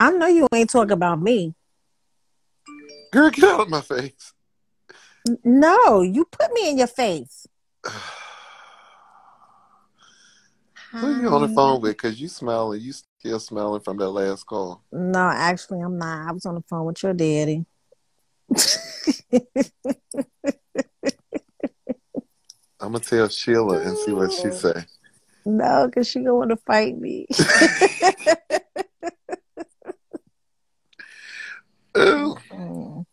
I know you ain't talking about me. Girl, get out of my face. No, you put me in your face. Who are you on the phone with? Because you smiling. You still smiling from that last call. No, actually, I'm not. I was on the phone with your daddy. I'm gonna tell Sheila and see what she say. No, because she gonna want to fight me. Ooh. Mm.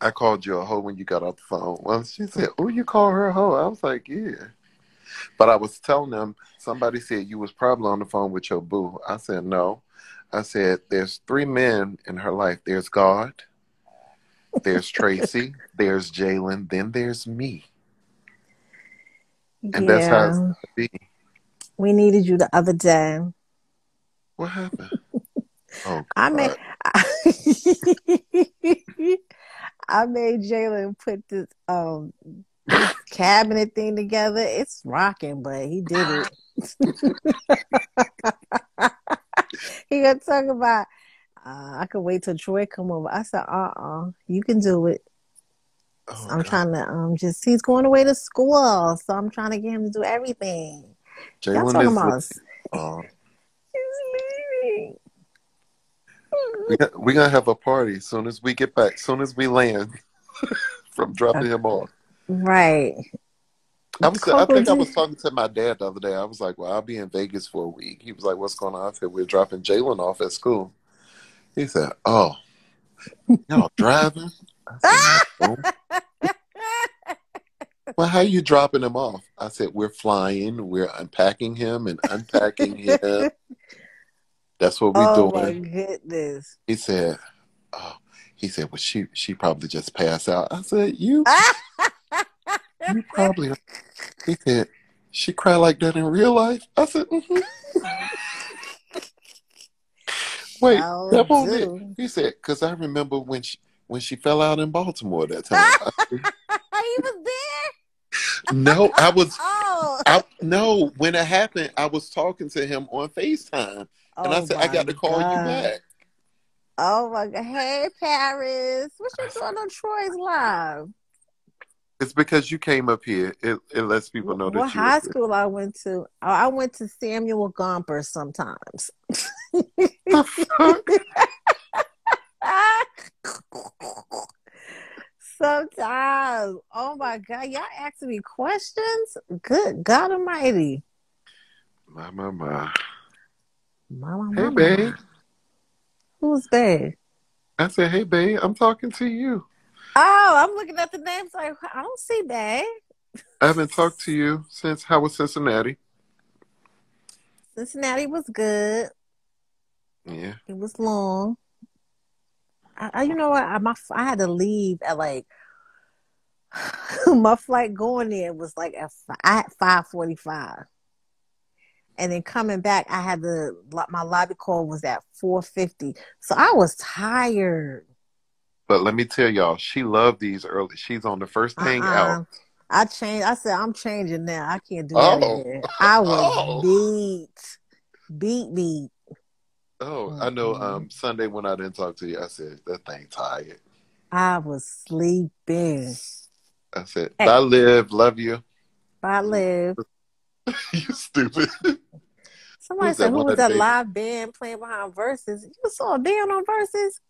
I called you a hoe when you got off the phone. Well, she said, "Oh, you call her a hoe?" I was like, "Yeah," but I was telling them somebody said you was probably on the phone with your boo. I said, "No." I said, "There's three men in her life. There's God, there's Tracy, there's Jalen, then there's me, and that's how it's gonna be." we needed you the other day. What happened? Oh I mean! I made Jalen put this um this cabinet thing together. It's rocking, but he did it. he gonna talk about uh, I could wait till Troy come over. I said, uh uh you can do it. Oh I'm God! trying to um just he's going away to school, so I'm trying to get him to do everything. Jalen is. about Uh, he's leaving. We got, we gonna have a party as soon as we get back. As soon as we land from dropping him off. Right. I was. I think I was talking to my dad the other day. I was like, "Well, I'll be in Vegas for a week." He was like, "What's going on?" I said, "We're dropping Jalen off at school." He said, "Oh, y'all driving?" I said, "No." well, how you dropping him off? I said, "We're flying. We're unpacking him and unpacking him. That's what we're oh my goodness. He said, "Oh." He said, "Well, she she probably just passed out." I said, "You you probably." He said, "She cried like that in real life." I said, mm-hmm. "Wait, Shall that it?" He said, "Because I remember when she when she fell out in Baltimore that time." He was there. no, I was. Oh, I no. When it happened, I was talking to him on Facetime, and I Oh said, "I got to call you back." Oh my god. Hey Paris. What you doing on Troy's live? It's because you came up here. It it lets people know What that you. high school I went to? Oh, I went to Samuel Gompers sometimes. Sometimes. Oh my god. Y'all asking me questions? Good God Almighty. My my my. Mama, Hey, babe. Who's babe? I said, "Hey, babe, I'm talking to you. Oh, I'm looking at the names like I don't see babe. I haven't talked to you since how was Cincinnati." Cincinnati was good. Yeah. It was long. I, I you know what? I, my I had to leave at like my flight going there was like at fi- at five forty five, and then coming back, I had the my lobby call was at four fifty. So I was tired. But let me tell y'all, she loved these early. She's on the first thing Uh-uh. out. I changed. I said I'm changing now. I can't do Oh. that again. I was Oh. beat, beat, beat. Oh, I know. Mhm. Um, Sunday when I didn't talk to you, I said that thing tired. I was sleeping. I said, Hey. "Bye, live, love you." I live. you stupid. Somebody said, "Who was that that live band playing behind Verzuz?" You saw a band on Verzuz?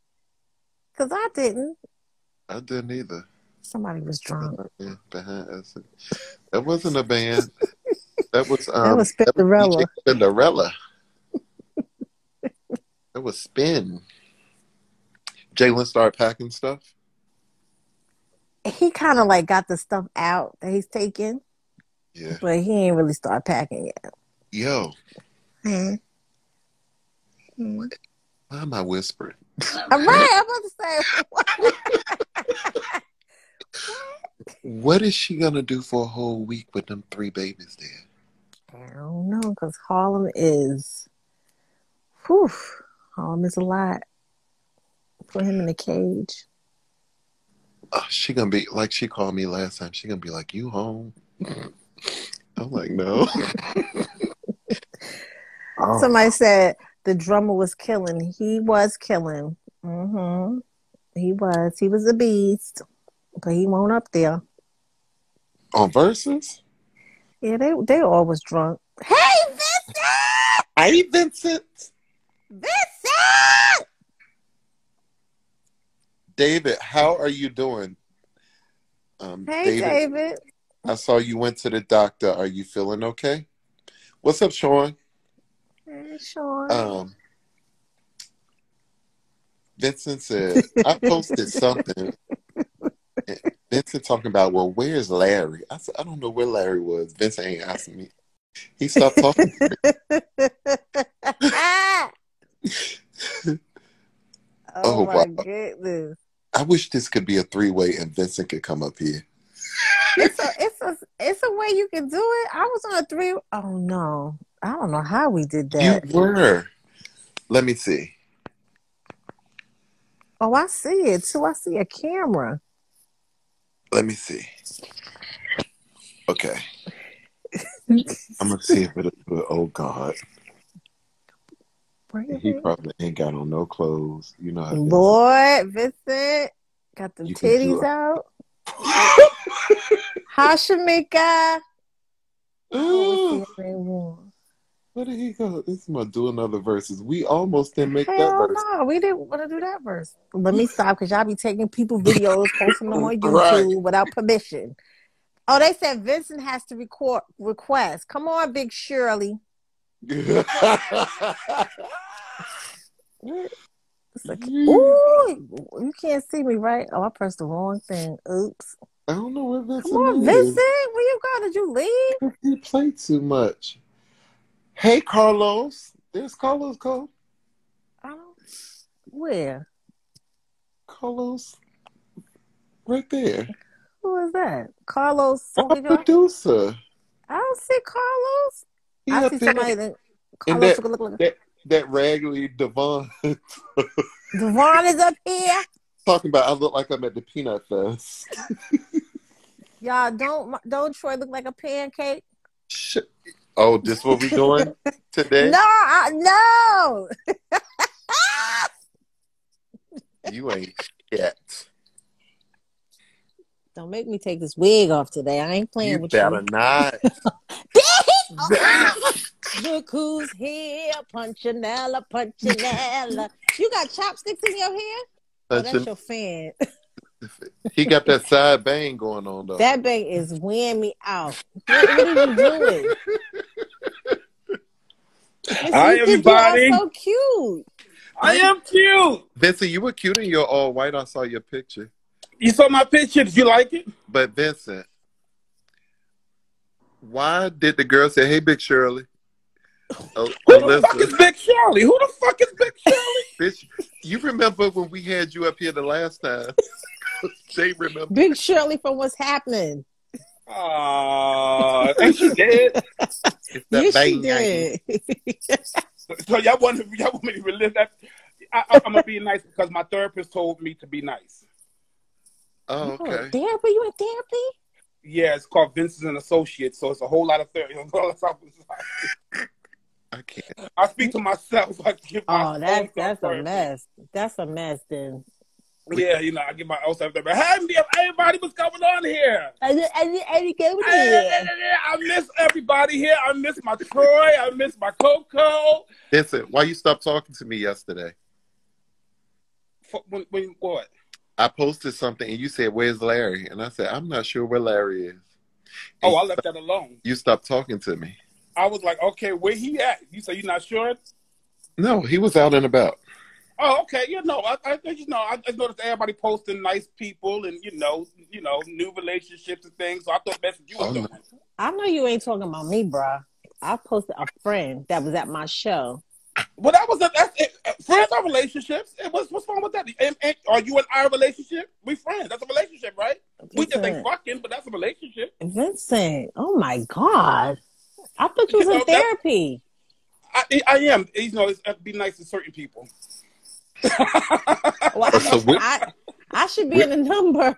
Cause I didn't. I didn't either. Somebody was drunk. Yeah, behind us. That wasn't a band. That was um. that was Spinderella. DJ Cinderella. that was Spin. Jalen started packing stuff. He kind of like got the stuff out that he's taking, Yeah. but he ain't really start packing yet. Yo, Hmm. Why am I whispering? All right, I'm about to say. what? What is she gonna do for a whole week with them three babies there? I don't know, cause Harlem is, whew, Harlem is a lot. Put him in a cage. Oh, she gonna be like she called me last time. She gonna be like, "You home?" I'm like, "No." oh, Somebody said the drummer was killing. He was killing. Mm-hmm. He was. He was a beast, but he won't up there. On Verzuz? Yeah, they they all was drunk. Hey, Vincent! Hey, Vincent. Vincent! David, how are you doing? Um, Hey, David. I saw you went to the doctor. Are you feeling okay? What's up, Sean? Hey, Sean. Um, Vincent said, I posted something. Vincent talking about, well, where's Larry? I said, I don't know where Larry was. Vincent ain't asking me. He stopped talking. oh, Oh, my wow. goodness. I wish this could be a three way and Vincent could come up here. It's a it's it's a way you can do it. I was on a three oh no. I don't know how we did that. You were. Let me see. Oh, I see it too. I see a camera. Let me see. Okay. I'm gonna see if it'll do it. Oh God. He probably ain't got on no clothes. You know how Lord, Vincent got the You can do titties out. Hi, Shamika. Oh, what's the name? Where did he go? This is my do another Verzuz. We almost didn't make that Hell verse. no, we didn't want to do that verse. Let me stop because y'all be taking people videos, posting them on YouTube Right. without permission. Oh, they said Vincent has to record request. Come on, Big Shirley. It's like, You- ooh, you can't see me, right? Oh, I pressed the wrong thing. Oops. I don't know where Vincent Come on, is. Vincent. Where you go? Did you leave? He played too much. Hey, Carlos. There's Carlos. Cole. I don't. Where? Carlos. Right there. Who is that? Carlos. Our Sophie Joy? producer. I don't see Carlos. He I see there. somebody that Carlos that- look, look, look. that that raggedy Devon Devon is up here. talking about I look like I'm at the Peanut Fest. Y'all don't don't Troy look like a pancake? Sh- oh, this what we doing today? No, I, no. You ain't yet. Don't make me take this wig off today. I ain't playing You with better you. not. Look who's here, Punchinella, Punchinella. You got chopsticks in your hair? Oh, that's your fan. he got that side bang going on though. That bang is wearing me out. What, what are you doing? Hi, You you are everybody. so cute. I am cute. Vincent, you were cute in your all white. I saw your picture. You saw my picture. Did you like it? But Vincent, why did the girl say, "Hey, Big Shirley"? Oh, Who the fuck is Big Shirley? Who the fuck is Big Shirley? bitch, you remember when we had you up here the last time? they remember. Big Shirley from What's Happening. Aw, and she did. It's that yes, bang she did. So y'all want, y'all want me to relive that? I, I, I'm gonna be nice because my therapist told me to be nice. Oh, Oh, okay. therapy? You in therapy? Yeah, it's called Vincent and Associates, so it's a whole lot of therapy. I can't. I speak to myself. So I give my Oh, that's own that's a mess. That's a mess. Then Yeah, you know, I give my own stuff. Hey, everybody, what's going on here? I did, I did, I did go Hey, I miss everybody here. I miss my Troy. I miss my Coko. Vincent, why you stopped talking to me yesterday? F- When, when, what? I posted something and you said, "Where's Larry?" And I said, "I'm not sure where Larry is." Oh, I And left that alone. You stopped talking to me. I was like, okay, where he at? You say you're not sure? No, he was out and about. Oh, okay. You know, I, I you know, I just noticed everybody posting nice people and you know, you know, new relationships and things. So I thought that's what you were Oh, doing. I know you ain't talking about me, bruh. I posted a friend that was at my show. Well, that was a, that's it. Uh, friends are relationships. It was what's wrong with that? And, and are you in our relationship? We friends. That's a relationship, right? We just ain't fucking, but that's a relationship. Vincent, oh my god! I thought you was You in know, therapy. I, I am. You know, it's, it'd be nice to certain people. Well, So we- I, I should be in the number.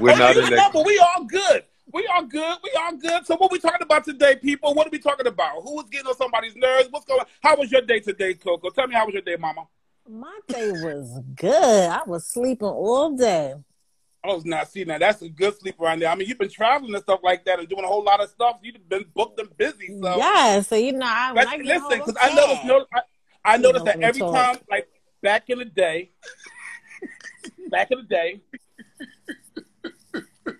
We're not in no, that. but we all good. We are good. We are good. So what we talking about today, people? What are we talking about? Who was getting on somebody's nerves? What's going? On? How was your day today, Coko? Tell me how was your day, Mama? My day was good. I was sleeping all day. Oh, I was not seeing that. That's a good sleep around there. I mean, you've been traveling and stuff like that and doing a whole lot of stuff. You've been booked and busy. So yeah, so you know, I, when I listen, because I'm noticed, no, I, I noticed know, that every talk. time, like back in the day, back in the day,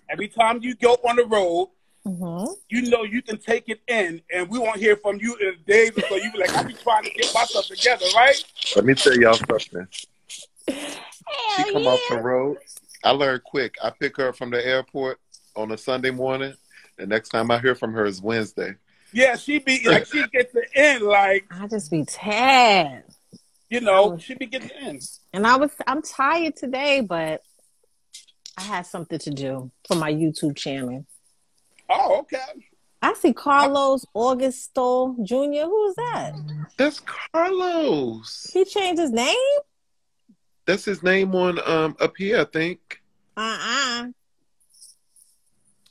every time you go on the road, Mhm. you know you can take it in, and we won't hear from you in days or so. You be like, I be trying to get myself together, right? Let me tell y'all something. She come yeah. off the road. I learned quick. I pick her up from the airport on a Sunday morning. The next time I hear from her is Wednesday. Yeah, she be like she gets the end like I just be tired. you know, she be getting it in. And I was I'm tired today, but I had something to do for my YouTube channel. Oh, okay. I see Carlos Augusto Jr. Who is that? That's Carlos. He changed his name? That's his name on um up here, I think. Uh-uh.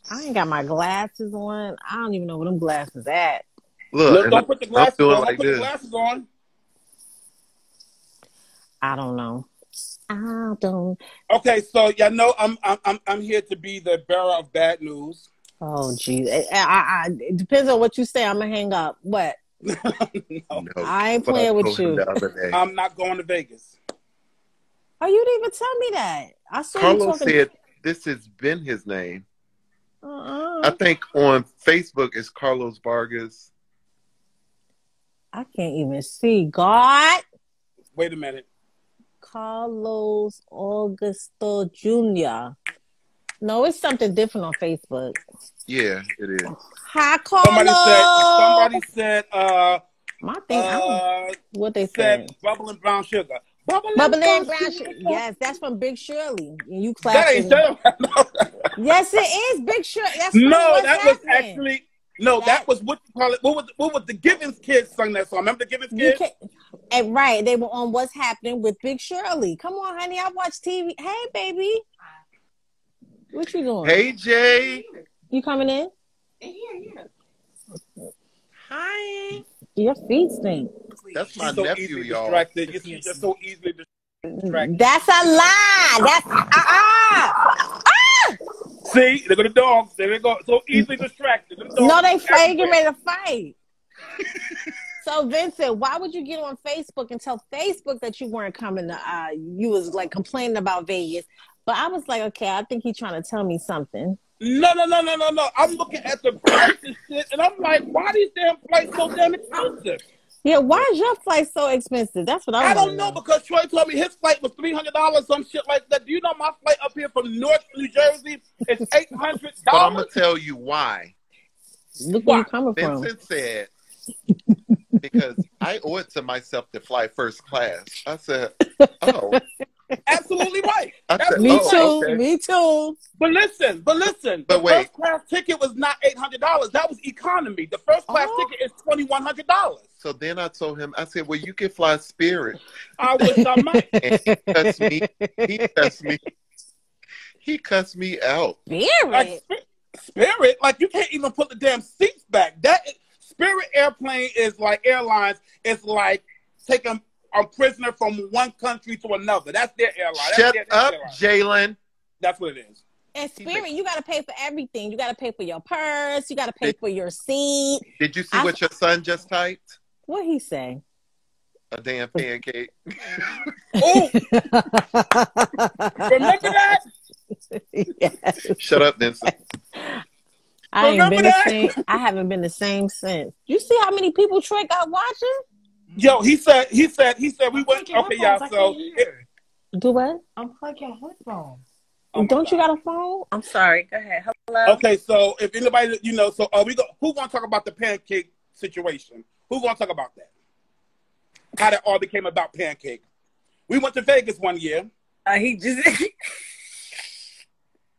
I ain't got my glasses on. I don't even know where them glasses at. Look, Look, don't put the I'm glasses on. doing Don't like put the glasses on. I don't know. I don't. Okay, so y'all know I'm I'm I'm I'm here to be the bearer of bad news. Oh, geez. I, I, I, it depends on what you say. I'm going to hang up. What? no, No, I ain't playing with you. The other day. I'm not going to Vegas. Oh, you didn't even tell me that. I saw Carlos talking. said this has been his name. Uh-uh. I think on Facebook is Carlos Vargas. I can't even see. God. Wait a minute. Carlos Augusto Jr. No, it's something different on Facebook. Yeah, it is. Hi, Carlos. Somebody said. Somebody said. Uh, My thing. I don't, uh, what they said said. bubbling brown sugar. Bubbling, Bubbling brown sugar. Yes, that's from Big Shirley. And you That clapped. ain't it. Yes, it is Big Shirley. That's no, What's that was actually no. That, That- was what you call it. What was what was the Givens kids sung that song? Remember the Givens kids? and right, they were on What's Happening with Big Shirley. Come on, honey, I watch TV. Hey, baby, what you doing? Hey Jay. you coming in? Yeah, yeah. Hi. Your feet stink. That's my so nephew, y'all. distracted. You see, just so easily distracted. That's a lie. That's uh uh See, look at the dogs. There they go. So easily distracted. Them No, they fighting everywhere. ready to fight. so Vincent, why would you get on Facebook and tell Facebook that you weren't coming to? Uh, you was like complaining about Vegas, but I was like, okay, I think he's trying to tell me something. No, no, no, no, no, no. I'm looking at the price and shit, and I'm like, why these damn flights so damn expensive? Yeah, why is your flight so expensive? That's what I, I wanna don't know because Troy told me his flight was three hundred dollars, some shit like that. Do you know my flight up here from North New Jersey is eight hundred But I'm gonna tell you why. Look where you coming from. Vincent said because I owe it to myself to fly first class. I said, "Oh, Absolutely right. I Me oh, too. okay. Me too. But listen, but listen. But the wait. first class ticket was not eight hundred dollars. That was economy. The first class Oh. ticket is twenty one hundred dollars. So then I told him, I said, "Well, you can fly Spirit." I wish I might. And he cussed me. He cussed me. He cussed me out. Spirit. Sp- Spirit, like you can't even put the damn seats back. That Spirit airplane is like airlines. It's like taking a prisoner from one country to another. That's their airline. That's Shut their, their up. Jalen. That's what it is. And Spirit, you got to pay for everything. You got to pay for your purse. You got to pay for your seat. Did you see I- what your son just typed? What he say? A damn pancake. Oh, remember that? yes. Shut up, Vincent. I ain't Remember been that? the same. I haven't been the same since. You see how many people Trey got watching? Yo, he said, he said, he said, we went. Okay, y'all. So, it, Do what? Unplug your headphones. oh my Don't you got a phone? I'm sorry. Go ahead. Hello. Okay, so if anybody, you know, so are we go? Who gonna talk about the pancake situation? Who gonna talk about that? How that all became about pancake? We went to Vegas one year, Uh, he just.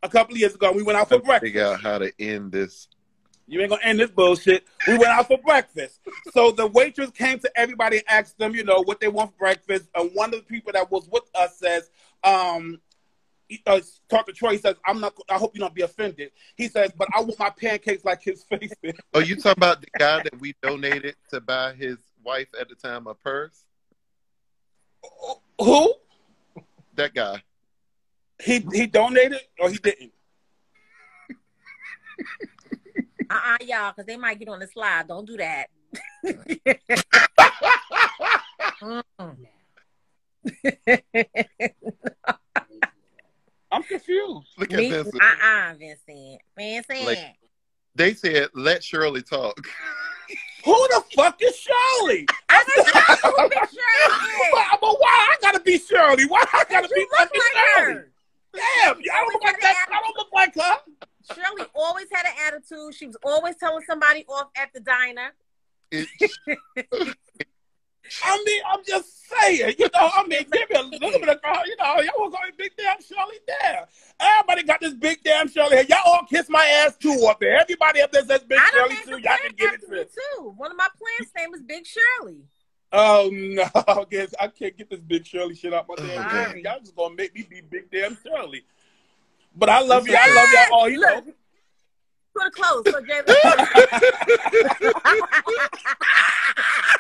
a couple of years ago. We went out for Trying breakfast. figure out how to end this. You ain't gonna end this bullshit. We went out for breakfast. So the waitress came to everybody and asked them, you know, what they want for breakfast. And one of the people that was with us says, um, uh, talked to Troy. He says, "I'm not. I hope you don't be offended." He says, "But I want my pancakes like his face." is." Oh, you talking about the guy that we donated to buy his wife at the time a purse? Who? That guy. He he donated or he didn't? Uh-uh, y'all, because they might get on the slide. Don't do that. Mm. I'm confused. Look at Me, Vincent. uh-uh, Vincent. Vincent. Like- They said, "Let Shirley talk." Who the fuck is Shirley? I just know who Big Shirley is. Why, but why I gotta be Shirley? Why I gotta be fucking like Shirley? her. Damn, I don't look like that. I don't look like her. Shirley always had an attitude. She was always telling somebody off at the diner. I mean, I'm just saying, you know, I mean, give me a little bit of, you know, y'all want to call me big damn Shirley there. Everybody got this big damn Shirley here. Y'all all kiss my ass too up there. Everybody up there says big I don't Shirley too. the Y'all can plant get it after me too. too. One of my plants' name is Big Shirley. Oh no, I guess I can't get this big Shirley shit out my damn head. Sorry. Y'all just gonna make me be big damn Shirley. But I love you. I love y'all all. You know. Look. Put it close. So Jalen.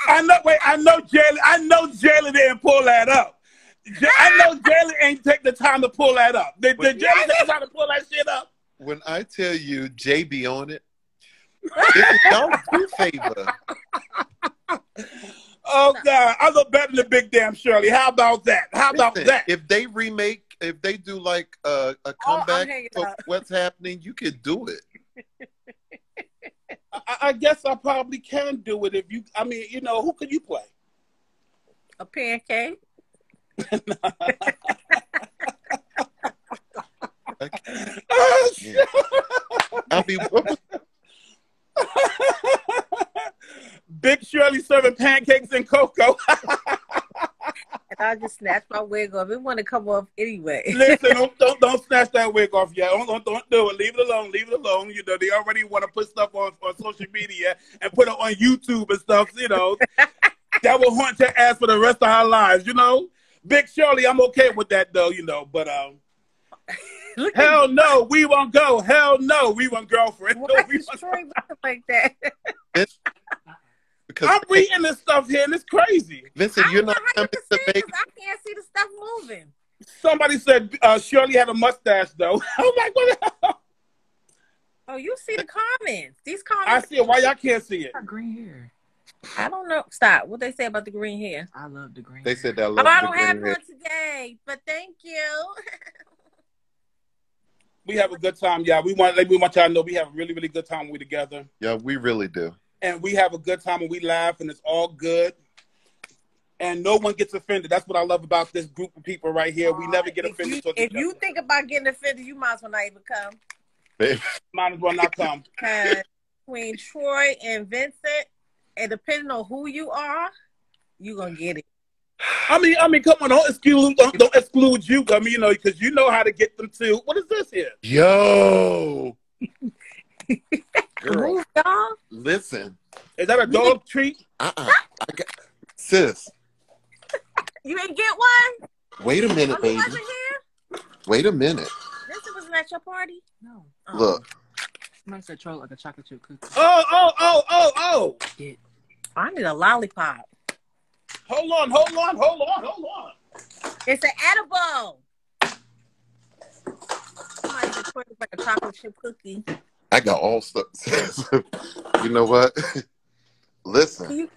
I know. Wait, I know Jalen. I know Jalen didn't pull that up. J- I know Jalen ain't take the time to pull that up. Did, did Jalen take the time to pull that shit up? when I tell you Jay be on it, if y'all do favor, Oh God, I look better than Big Damn Shirley. How about that? How about listen, that? if they remake, if they do like a, a Oh, comeback hanging to up. what's happening, you could do it. I, I guess I probably can do it if you. I mean, you know, who could you play? a pancake. Oh! I mean, what was- Big Shirley serving pancakes and cocoa. And I just snatched my wig off. It want to come off anyway. Listen, don't, don't don't snatch that wig off yet. Don't, don't don't do it. Leave it alone. Leave it alone. You know they already want to put stuff on, on social media and put it on YouTube and stuff. You know that will haunt your ass for the rest of our lives. You know, Big Shirley, I'm okay with that though. You know, but um, Look hell no, we won't go. Hell no, we want girlfriend. why No, we is won't Troy like that? because I'm reading this stuff here and it's crazy. Vincent, you're don't know not how you coming to see it make. 'cause I can't see the stuff moving. Somebody said uh, Shirley had a mustache though. I'm like, what the hell? Oh, you see the comments. These comments. I see it. Why y'all can't see it? green hair. I, don't know. Stop. What they say about the green hair? I love the green. They hair. said that. Oh, I don't have hair. one today, but thank you. We have a good time, yeah. We want like we want y'all to know we have a really, really good time when we together. Yeah, we really do. And we have a good time and we laugh and it's all good. And no one gets offended. That's what I love about this group of people right here. We never get if offended. you, if you think about getting offended, you might as well not even come. Babe, might as well not come. Between Troy and Vincent, and depending on who you are, you're gonna get it. I mean, I mean, come on, don't exclude, don't, don't exclude you. I mean, you know, because you know how to get them too. What is this here? Yo, girl, Move, y'all. listen. Is that a dog treat? Uh, uh I got sis. You ain't get one. Wait a minute, baby. here. Wait a minute. This wasn't at your party. No, Oh. Look, somebody said troll like a chocolate chip cookie. Oh, oh, oh, oh, oh. I need a lollipop. Hold on, hold on, hold on, hold on. It's an edible. Somebody said Troy like a chocolate chip cookie. I got all stuff. you know what? Listen, You-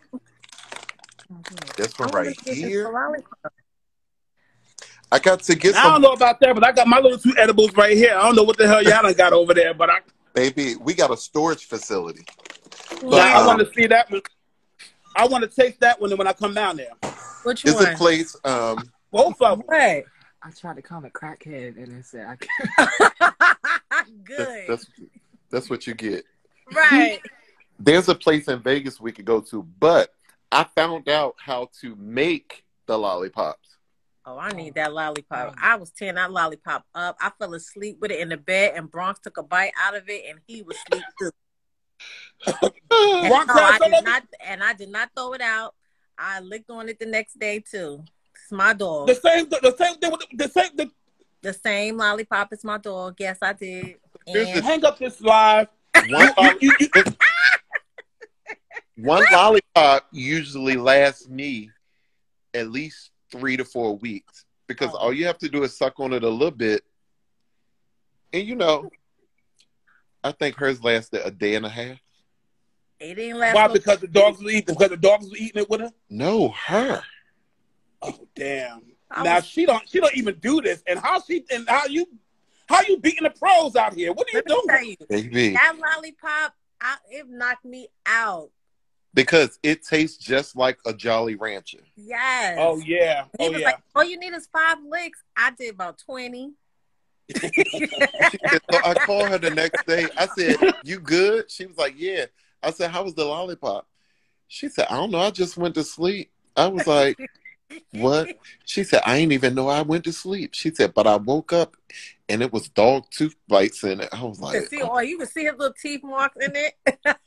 this one right here. I got to get I don't know about that, but I got my little two edibles right here. I don't know what the hell y'all done got over there, but I, Baby, we got a storage facility. yeah, I um, want to see that one. I want to taste that one when I come down there. Which It's a place. Um, Both of them. What? I tried to call it crackhead, and it said I can't. that's, Good. that's that's what you get. right. There's a place in Vegas we could go to, but I found out how to make the lollipops. Oh, I need that lollipop. I was tearing that lollipop up. I fell asleep with it in the bed, and Bronx took a bite out of it, and he was asleep too. And, no, I did not, and I did not throw it out. I licked on it the next day too. It's my dog. The same, the, the same thing the, the same. The, The same lollipop is my dog. Yes, I did. Here's And the- Hang up this live. One, you- you- one lollipop usually lasts me at least three to four weeks because Oh. all you have to do is suck on it a little bit, and you know, I think hers lasted a day and a half. It didn't last. why? no- Because the dogs were eating. Because the dogs were eating it with her. No, her. Oh damn! I now was- she don't. She don't even do this. And how she and how you how you beating the pros out here? What are you Let me tell doing? you, Baby. that lollipop, I, it knocked me out. Because it tastes just like a Jolly Rancher. Yes. Oh yeah. He Oh was yeah. like, "All you need is five licks." I did about twenty. Said- so I called her the next day. I said, "You good?" She was like, "Yeah." I said, "How was the lollipop?" She said, "I don't know. I just went to sleep." I was like, "What?" She said, "I didn't even know I went to sleep." She said, "But I woke up and it was dog tooth bites in it." I was like, see, oh. oh, you can see his little teeth marks in it.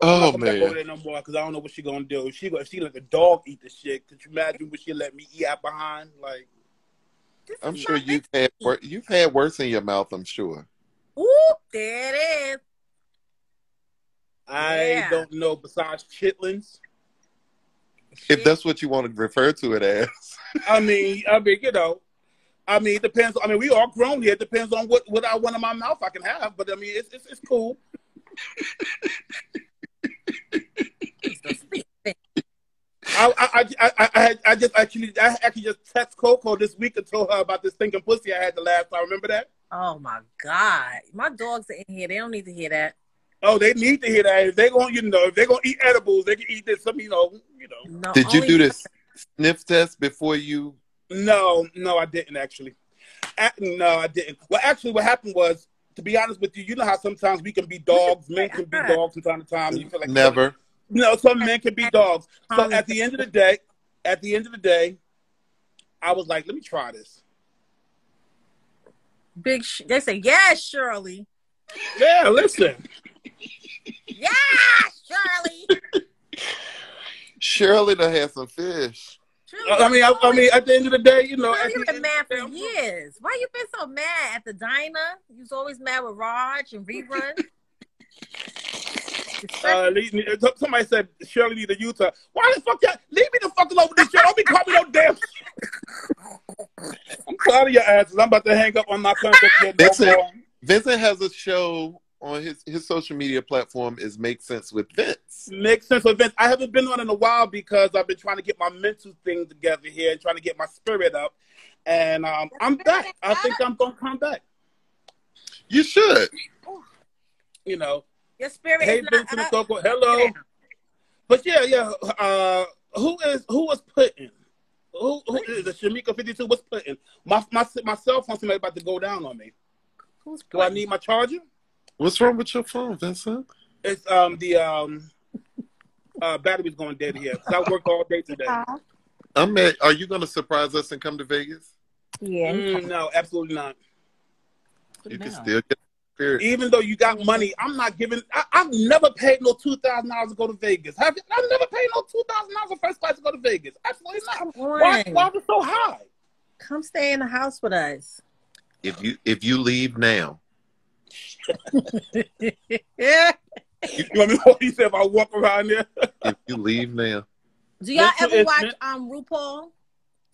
"Oh I'm not go man." there no more because I don't know what she gonna do. If she gonna, she like a dog eat the shit, could you imagine what she let me eat out behind? Like, I'm sure you've had wor- you've had worse in your mouth. I'm sure. Ooh, there it is. I Yeah. don't know. Besides chitlins, If that's what you want to refer to it as. I mean, I mean, you know, I mean, it depends. I mean, we all grown here. It depends on what what I want in my mouth I can have. But I mean, it's it's, it's cool. I I, I, I, I, I just actually I actually just text Coko this week and told her about this stinking pussy I had the last time. Remember that? Oh my God. My dogs are in here. They don't need to hear that. Oh, they need to hear that. If they're gonna, you know, if they're gonna eat edibles, they can eat this. Some, you know, you know. No, Did you do this sniff test before you? No, no, I didn't actually. A- no, I didn't. Well, actually, what happened was, to be honest with you, you know how sometimes we can be dogs, men can be dogs from time to time. You feel like Never. No, some men can be dogs. So at the end of the day, at the end of the day, I was like, let me try this. Big. Sh- they say, yeah, Shirley. Yeah, listen. Yeah, Shirley. Shirley done had some fish. Shirley I mean, I, I mean, at the end of the day, you know, you've been mad for day, years. Why you been so mad at the diner? You was always mad with Raj and rerun. Uh, leave me- somebody said Shirley need a Utah. Why the fuck y'all leave me the fuck alone with this shit? Don't be calling me no damn. I'm tired of your asses. I'm about to hang up on my contact here. No That's more. Vincent has a show on his his social media platform is Make Sense with Vince. Make sense with Vince. I haven't been on in a while because I've been trying to get my mental thing together here and trying to get my spirit up. And um, I'm back. I think I'm gonna come back. You should. You know. Your spirit Hey is Vincent and up. Hello. But yeah, yeah. Uh, who is who was putting? Who who is the Shamika fifty two was putting? My my my cell phone somebody about to go down on me. Who's Do I need my charger? What's wrong with your phone, Vincent? It's um the um uh battery's going dead here. 'cause I worked all day today. I'm at, are you gonna surprise us and come to Vegas? Yeah. Mm, no, absolutely not. You can still get spirit. Even though you got money, I'm not giving. I, I've never paid no two thousand dollars to go to Vegas. Have you? I've never paid no two thousand dollars for first class to go to Vegas. Absolutely not. Come Why? Why is it so high? Come stay in the house with us. If you if you leave now, Yeah. You want me to what you said if I walk around there? if you leave now, Do y'all Mental ever watch incident? um RuPaul?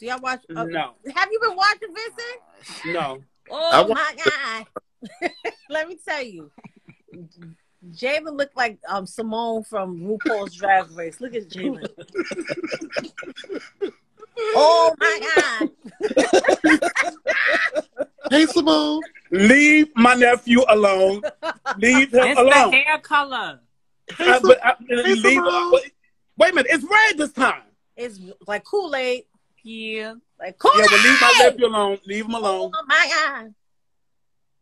Do y'all watch? uh, No, Have you been watching Vincent? no. Oh I wa- my god! Let me tell you, Jalen looked like um Simone from RuPaul's Drag Race. Look at Jalen. oh my god! hey Simone, Leave my nephew alone. Leave him It's the alone. hair color. hey, Uh, but, uh, Hey, leave, Simone. wait, wait a minute, it's red this time. It's like Kool Aid. Yeah. Like Kool Aid. Yeah, but leave my nephew alone. Leave him alone. Oh my god!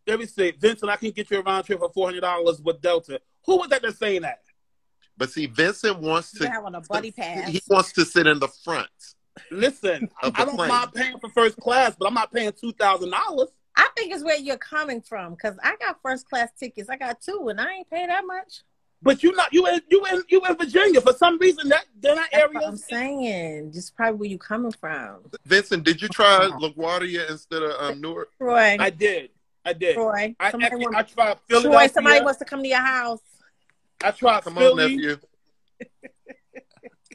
Let me see. Vincent, I can get you a round trip for four hundred dollars with Delta. Who was that that's saying that? but see, Vincent wants to. have on a buddy pass. He wants to sit in the front. Listen, the I don't plane. mind paying for first class, but I'm not paying two thousand dollars. I think it's where you're coming from because I got first class tickets. I got two, and I ain't pay that much. But you not you in you in you in Virginia for some reason that they're not That's I'm saying. Just probably where you coming from. Vincent, did you try LaGuardia instead of um, Newark? Troy. I did. I did. Troy. I Somebody, actually want- I tried Troy, somebody uh, wants to come to your house. I tried Come Philly. on, nephew.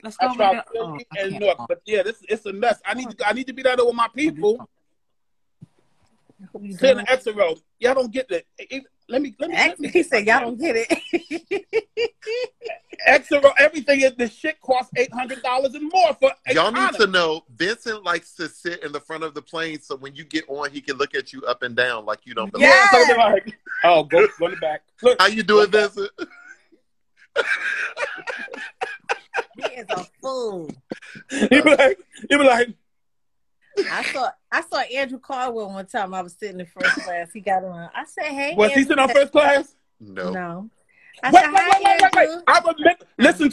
Let's go oh, I tried. Philly Oh, and can't. Newark. But yeah, this it's a mess. I need to I need to be down there with my people. You Sit in doing- the exit row. Y'all don't get it. Let me let me. let me He said, "Y'all don't get it." exit row. Everything is the shit costs eight hundred dollars and more for. Y'all need to know Vincent likes to sit in the front of the plane so when you get on, he can look at you up and down like you don't belong. Yeah, like, oh, go go in the back. Look, How you doing, Vincent? he is a fool. he be like, he be like, I saw I saw Andrew Caldwell one time. I was sitting in first class. He got on. I said, "Hey, was he Andrew." sitting on first class? No. No. I Wait, said, wait, "Hi, wait, wait, wait, wait. I remember. Listen,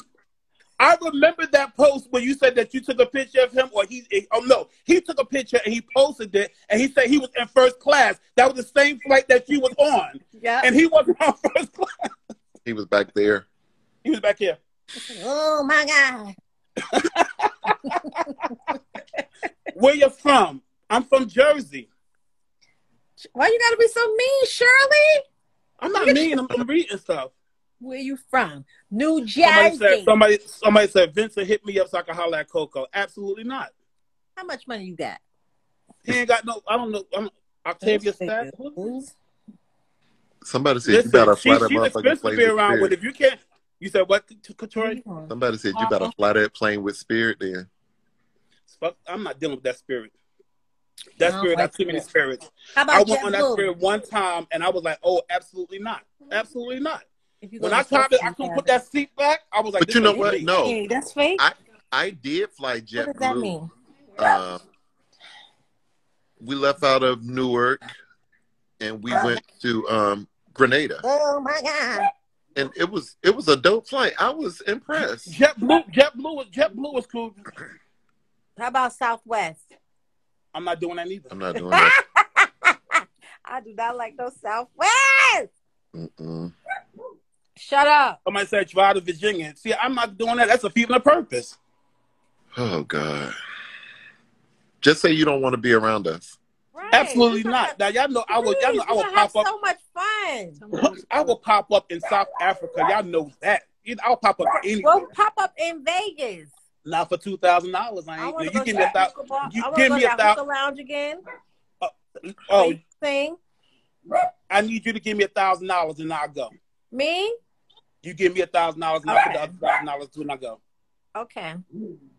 I remember that post where you said that you took a picture of him, or he. Oh no, he took a picture and he posted it, and he said he was in first class. That was the same flight that you was on, Yeah. and he wasn't on first class. He was back there. He was back here. Oh my God. Where you from? I'm from Jersey. Why you gotta be so mean, Shirley? I'm not mean. I'm, I'm reading stuff. Where you from? New Somebody Jersey. said somebody somebody said Vincent hit me up so I can holler at Coko. Absolutely not. How much money you got? He ain't got no. I don't know. I'm, Octavia Those Somebody said you Listen, better she, fly that motherfucking plane be with around with. spirit. If you can't, you said what, Troy? Somebody said you uh-huh. better fly that plane with spirit then. Fuck, I'm not dealing with that spirit. That I don't spirit, like got too many spirits. How I went on that JetBlue? spirit one time, and I was like, "Oh, absolutely not, absolutely not." When I to tried to, I South couldn't put that seat back. I was like, But you know what? No. Hey, that's fake. I I did fly JetBlue. what does that JetBlue. mean? Um, we left out of Newark and we went to um, Grenada, Oh my God. and it was it was a dope flight. I was impressed. JetBlue, JetBlue was JetBlue was cool. How about Southwest? I'm not doing that either. I'm not doing that. I do not like no Southwest. Mm-mm. Shut up. Somebody said try to Virginia. See, I'm not doing that. That's a feeling of purpose. Oh God! Just say you don't want to be around us. Right. Absolutely You're gonna not. have- Now y'all know I will. Y'all know I will gonna pop up. so much fun. I will pop up in South Africa. Y'all know that. I'll pop up anywhere. Well, pop up in Vegas. Not for two thousand dollars. I I ain't. want to You go give to me a thousand. hookah you I give me a that thou- hookah lounge again. Oh, thing. Oh, I need you to give me a thousand dollars and I'll go. Me? You give me a thousand dollars and I'll put the other thousand dollars to and I go. Okay.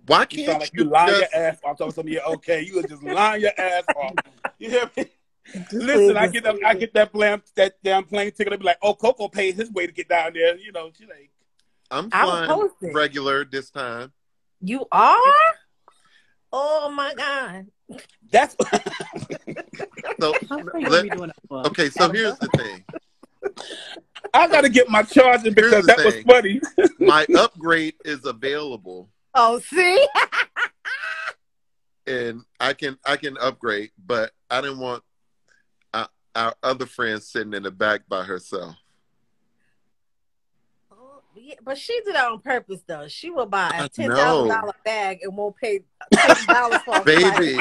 Why You can't sound like you you lying just- your ass off. Talking something, yeah, okay. You was just lying your ass off. You hear me? Just Listen, I get that, I get that damn that damn plane ticket. I be like, oh, Coko paid his way to get down there. You know, she like, I'm I will flying regular this time. You are? Oh my God. that's So How are you let- be doing that for? okay, so here's the thing. I got to get my charging because Here's the that was funny. My upgrade is available, Oh, see? and I can I can upgrade, but I didn't want uh, our other friend sitting in the back by herself. Yeah, but she did that on purpose, though. She will buy a ten thousand dollar bag and won't pay ten dollars for a Baby.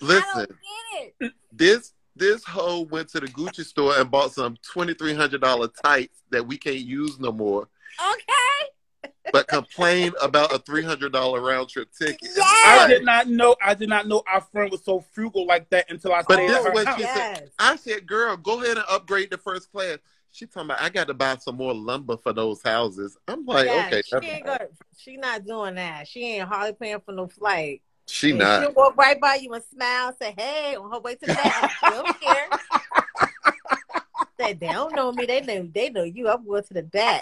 Listen, I don't get it. this this hoe went to the Gucci store and bought some twenty three hundred dollar tights that we can't use no more, Okay. but complain about a three hundred dollar round trip ticket. Yes. I did not know. I did not know our friend was so frugal like that until I But this at her was house. she Yes. said. I said, "Girl, go ahead and upgrade to first class." She talking about I got to buy some more lumber for those houses. I'm like, Yeah, okay, she ain't go, she not doing that. She ain't hardly paying for no flight. she And not. She'll walk right by you and smile and say, hey, on her way to the back. Still here. Say, they don't know me. They know they know you. I'm going to the back.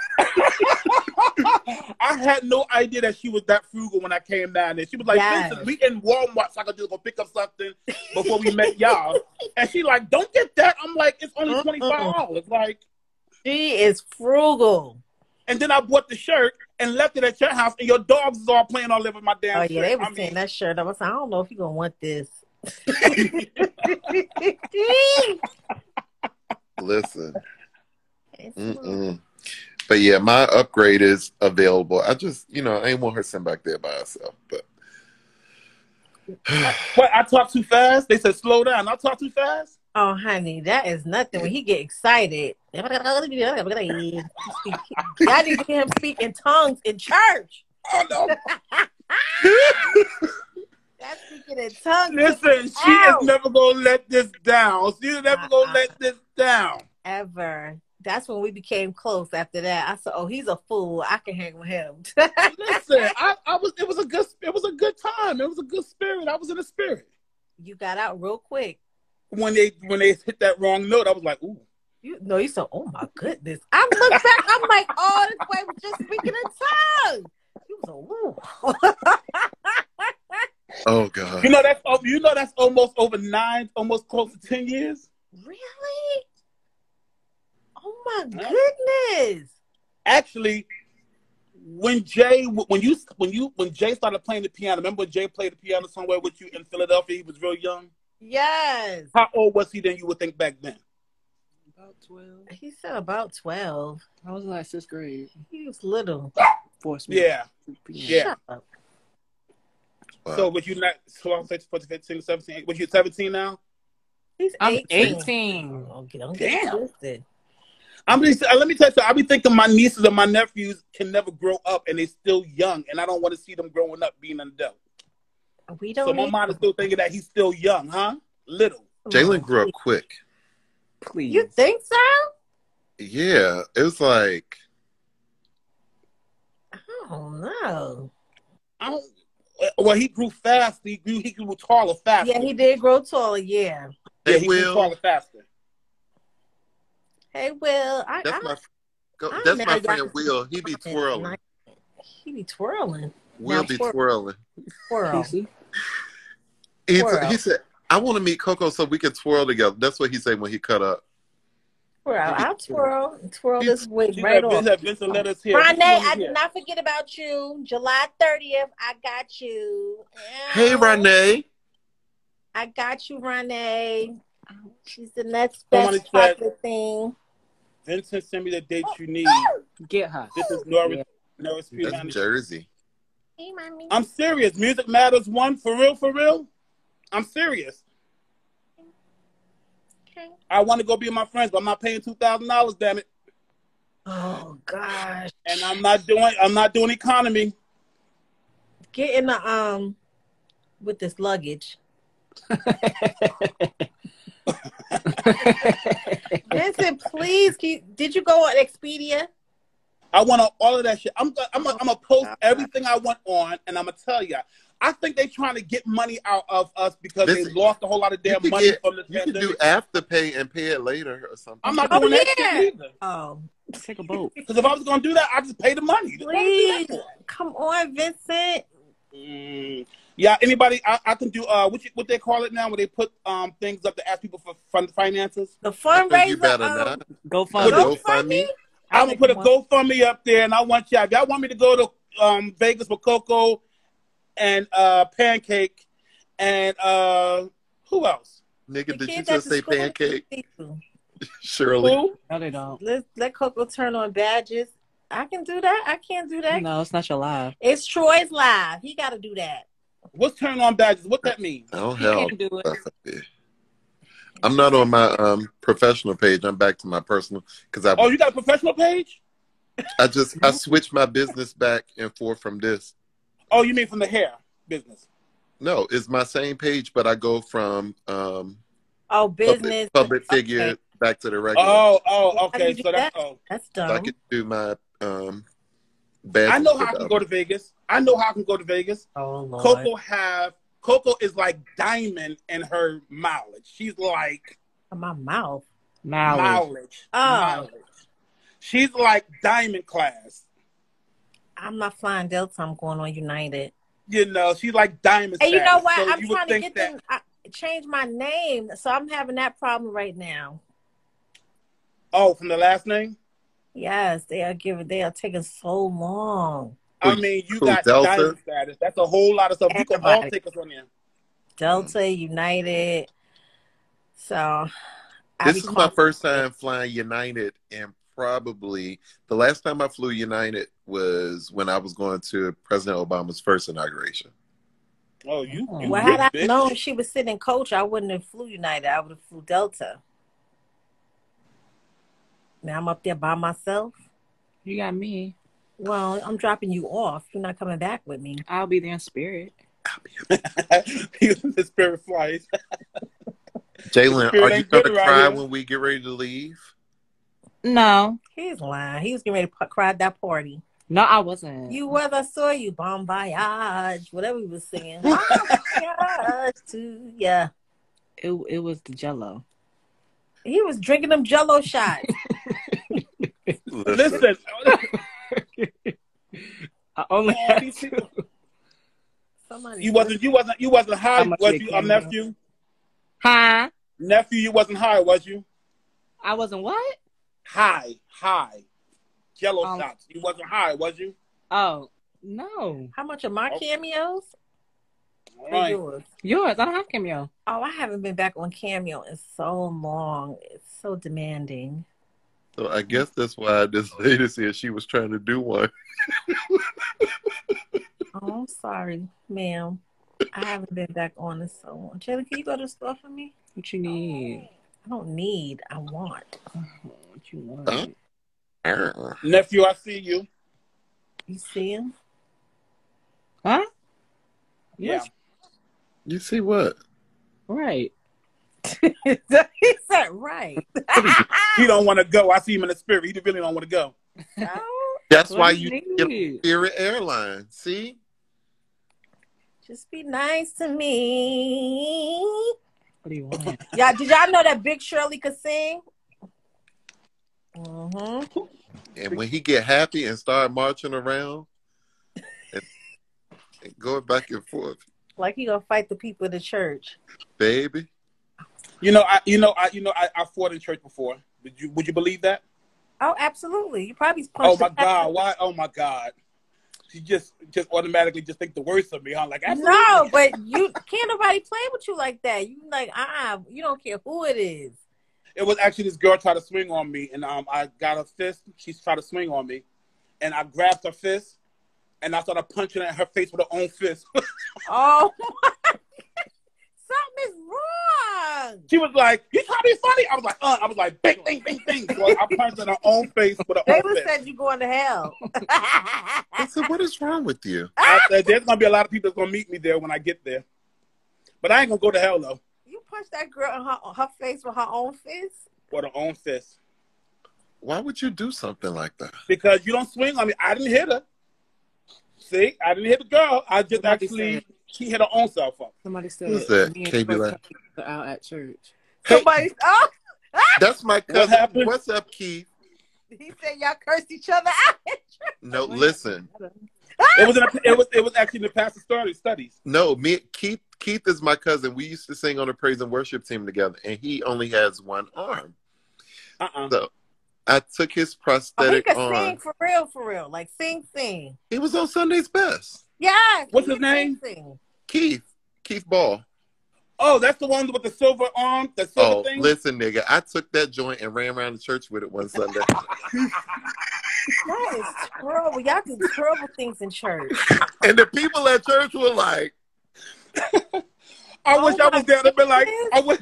I had no idea that she was that frugal when I came down there. She was like, Yes. "Listen, we in Walmart, so I could just go pick up something before we met y'all." And she like, "Don't get that." I'm like, "It's only twenty five dollars." Like, She is frugal. and then I bought the shirt and left it at your house, and your dogs is all playing all over my damn Oh shirt. yeah, they was I saying mean, that shirt. I was like, I don't know if you're gonna want this. Listen, Mm-mm. But yeah, my upgrade is available. I just, you know, I ain't want her sitting back there by herself. But What? I talk too fast. They said slow down. I talk too fast. Oh, honey, that is nothing. When he get excited, I need to hear him speak in tongues in church. Oh no! That's speaking in tongues. Listen, she Ow. is never gonna let this down. She's never gonna Uh-uh. let this down. ever. That's when we became close. After that, I said, "Oh, he's a fool. I can hang with him." Listen, I, I was. It was a good. It was a good time. It was a good spirit. I was in the spirit. you got out real quick. When they when they hit that wrong note, I was like, ooh. You no, you said, "Oh my goodness." I look back. I'm like, "Oh, this boy was just speaking in tongues." He was a ooh. oh god. You know that's you know that's almost over nine, almost close to ten years. really? Oh my goodness! Actually, when Jay when you when you when Jay started playing the piano, remember when Jay played the piano somewhere with you in Philadelphia? He was real young. Yes, How old was he then? You would think back then. About 12. he said about twelve. I was like sixth grade. He was little. Forced me. Yeah, Yeah. Wow. So was you not? So I'm saying 15, 17. Was you 17 now? He's I'm 18. 18. Don't get, don't get Damn. twisted. I'm just, uh, let me tell you something. I be thinking my nieces and my nephews can never grow up and they're still young, and I don't want to see them growing up being an adult. We don't. So my need- mind is still thinking that he's still young, huh? Little. Jalen grew up quick. Please. You think so? Yeah. It was like I don't know. I don't. Well, he grew fast. He grew. He grew taller faster. Yeah, he did grow taller. Yeah. Yeah, Hey he grew taller faster. Hey, Will. I, That's I, my go, I that's my friend Will. He be twirling. He be twirling. Will Now be twirl. twirling. Twirl. Twirl. he said, "I want to meet Coko so we can twirl together." That's what he said when he cut up. Twirl. I'll twirl. Twirl this wig She right got off. Vincent, Vincent let us hear. Renee, Let I did not forget about you. July 30th, I got you. Hey, Renee. I got you, Renee. She's the next Somebody best said- thing. Vincent, send me the dates you need. Get her. This is Norris. Yeah. Norris That's Jersey. Hey, mommy. I'm serious. Music matters. One for real, for real. I'm serious. I want to go be with my friends, but I'm not paying two thousand dollars. Damn it! Oh gosh. And I'm not doing. I'm not doing economy. Get in the um with this luggage. Vincent, please. Can you, did you go on Expedia? I want all of that shit. I'm. I'm. I'm gonna post everything I want on, and I'm gonna tell you. I think they're trying to get money out of us because they lost a whole lot of You damn money get, from the you can do pandemic. afterpay and pay it later or something. I'm not Oh, doing that yeah. shit either. Oh, Take a boat. Because if I was gonna do that, I'd just pay the money. What am I doing please. Come on, Vincent. Mm, yeah, anybody? I, I can do uh, what you, what they call it now, where they put um things up to ask people for fund finances. The I fundraiser. you better um, not. Go Put find a it. GoFundMe. I'm gonna put a GoFundMe up there, and I want y'all. If y'all want me to go to um Vegas with Coko and uh Pancake and uh who else? Nigga, the did you just say pancake? people. Shirley. Who? No, they don't. Let let Coko turn on badges. I can do that. I can't do that. No, it's not your live. It's Troy's live. He got to do that. What's turn on badges? What that mean? Oh He hell. can't do it. That's a bit- I'm not on my um professional page. I'm back to my personal because I Oh, you got a professional page? I just I switched my business back and forth from this. Oh, you mean from the hair business? No, it's my same page, but I go from um Oh, business. public Okay. figure back to the regular. Oh, oh, okay. you do So that's that? oh. That's so I dumb. can do my um badges I know how I can go to Vegas. I know how I can go to Vegas. Oh Lord. Coko have Coko is like diamond in her mileage. She's like My mouth. Knowledge. mileage. Oh. Mileage. She's like diamond class. I'm not flying Delta. I'm going on United. You know, she's like diamond. And you know what? So I'm trying to get that- them. I, change my name, so I'm having that problem right now. Oh, from the last name. Yes, they are giving. They are taking so long. I mean, you who, got Delta? diamond status. That's a whole lot of stuff. You can all Everybody. take us on there. Delta, United. So I This is my first time flying United in probably the last time I flew United was when I was going to President Obama's first inauguration. Oh, you. Oh. you Well, rich, had I bitch. known she was sitting coach, I wouldn't have flew United. I would have flew Delta. Now I'm up there by myself. You got me. Well, I'm dropping you off. You're not coming back with me. I'll be there in spirit. I'll be the spirit flies. Jalen, are you gonna cry here. when we get ready to leave? No, He's lying. He was getting ready to p- cry at that party. no, I wasn't. You was I saw you, bon voyage, whatever he was singing. Bon voyage to ya. It it was the Jello. He was drinking them Jello shots. Listen, I only all had these two. people- Somebody you wasn't, you wasn't, you wasn't high, was you? a uh, nephew, Huh? nephew, you wasn't high, was you? I wasn't what? High, high. Jello Um, shots. You wasn't high, was you? Oh no, How much of my Oh. cameos? All right. yours? yours. I don't have cameo. Oh, I haven't been back on Cameo in so long. It's so demanding. So I guess that's why this lady said she was trying to do one. Oh, I'm sorry, ma'am. I haven't been back on in so long. Jayla, can you go to the store for me? What you need? I don't need. I want. What you want? Huh? Nephew, I see you. You see him? Huh? Yeah. You see what? Right. he said, right. He don't want to go. I see him in the spirit. He really don't want to go. No, That's What why you you get? Spirit Airlines. See? just be nice to me. What do you want? Yeah, did y'all know that Big Shirley could sing? Mm-hmm. And when he get happy and start marching around and, and going back and forth, Like he gonna fight the people of the church. baby. You know, I, you know, I, you know, I, I fought in church before. Would you, would you believe that? Oh, absolutely. You probably Oh my God! Why? Oh my God! She just, just automatically just think the worst of me. I'm like, absolutely. No, but you can't nobody play with you like that. You like, ah, uh you don't care who it is. It was actually this girl tried to swing on me, and um, I got a fist. She tried to swing on me, and I grabbed her fist, and I started punching at her face with her own fist. Oh, my. something is wrong. she was like, "You trying to be funny?" I was like, "Uh," I was like, "Bing, bing, bing, bing." So I punched in her own face with her own David fist. said you going to hell. I said, what is wrong with you? I said, "There's gonna be a lot of people that's gonna meet me there when I get there, but I ain't gonna go to hell though." You punched that girl in her, her face with her own fist. With her own fist, Why would you do something like that? because you don't swing on me. I didn't hit her. See, I didn't hit the girl. I just Somebody actually said- she hit her own self up. Somebody said Who's that? me and KB Troy Lab? cussed each other out at church. Somebody, oh, That's my cousin. happened? What's up, Keith? he said y'all cursed each other out. No, listen. It was in a, it was it was actually in the pastor study studies. No, me Keith Keith is my cousin. We used to sing on the praise and worship team together, and he only has one arm. Uh uh So I took his Oh, he prosthetic could arm. sing for real, for real. Like sing, sing. He was on Sunday's Best. Yes. What's his could sing, name? sing. Keith. Keith Ball. Oh, that's the one with the silver arm, the silver Oh, thing. listen, nigga. I took that joint and ran around the church with it one Sunday. That is terrible. Y'all do terrible things in church. and the people at church were like, I Oh wish I was there to be like. I wish,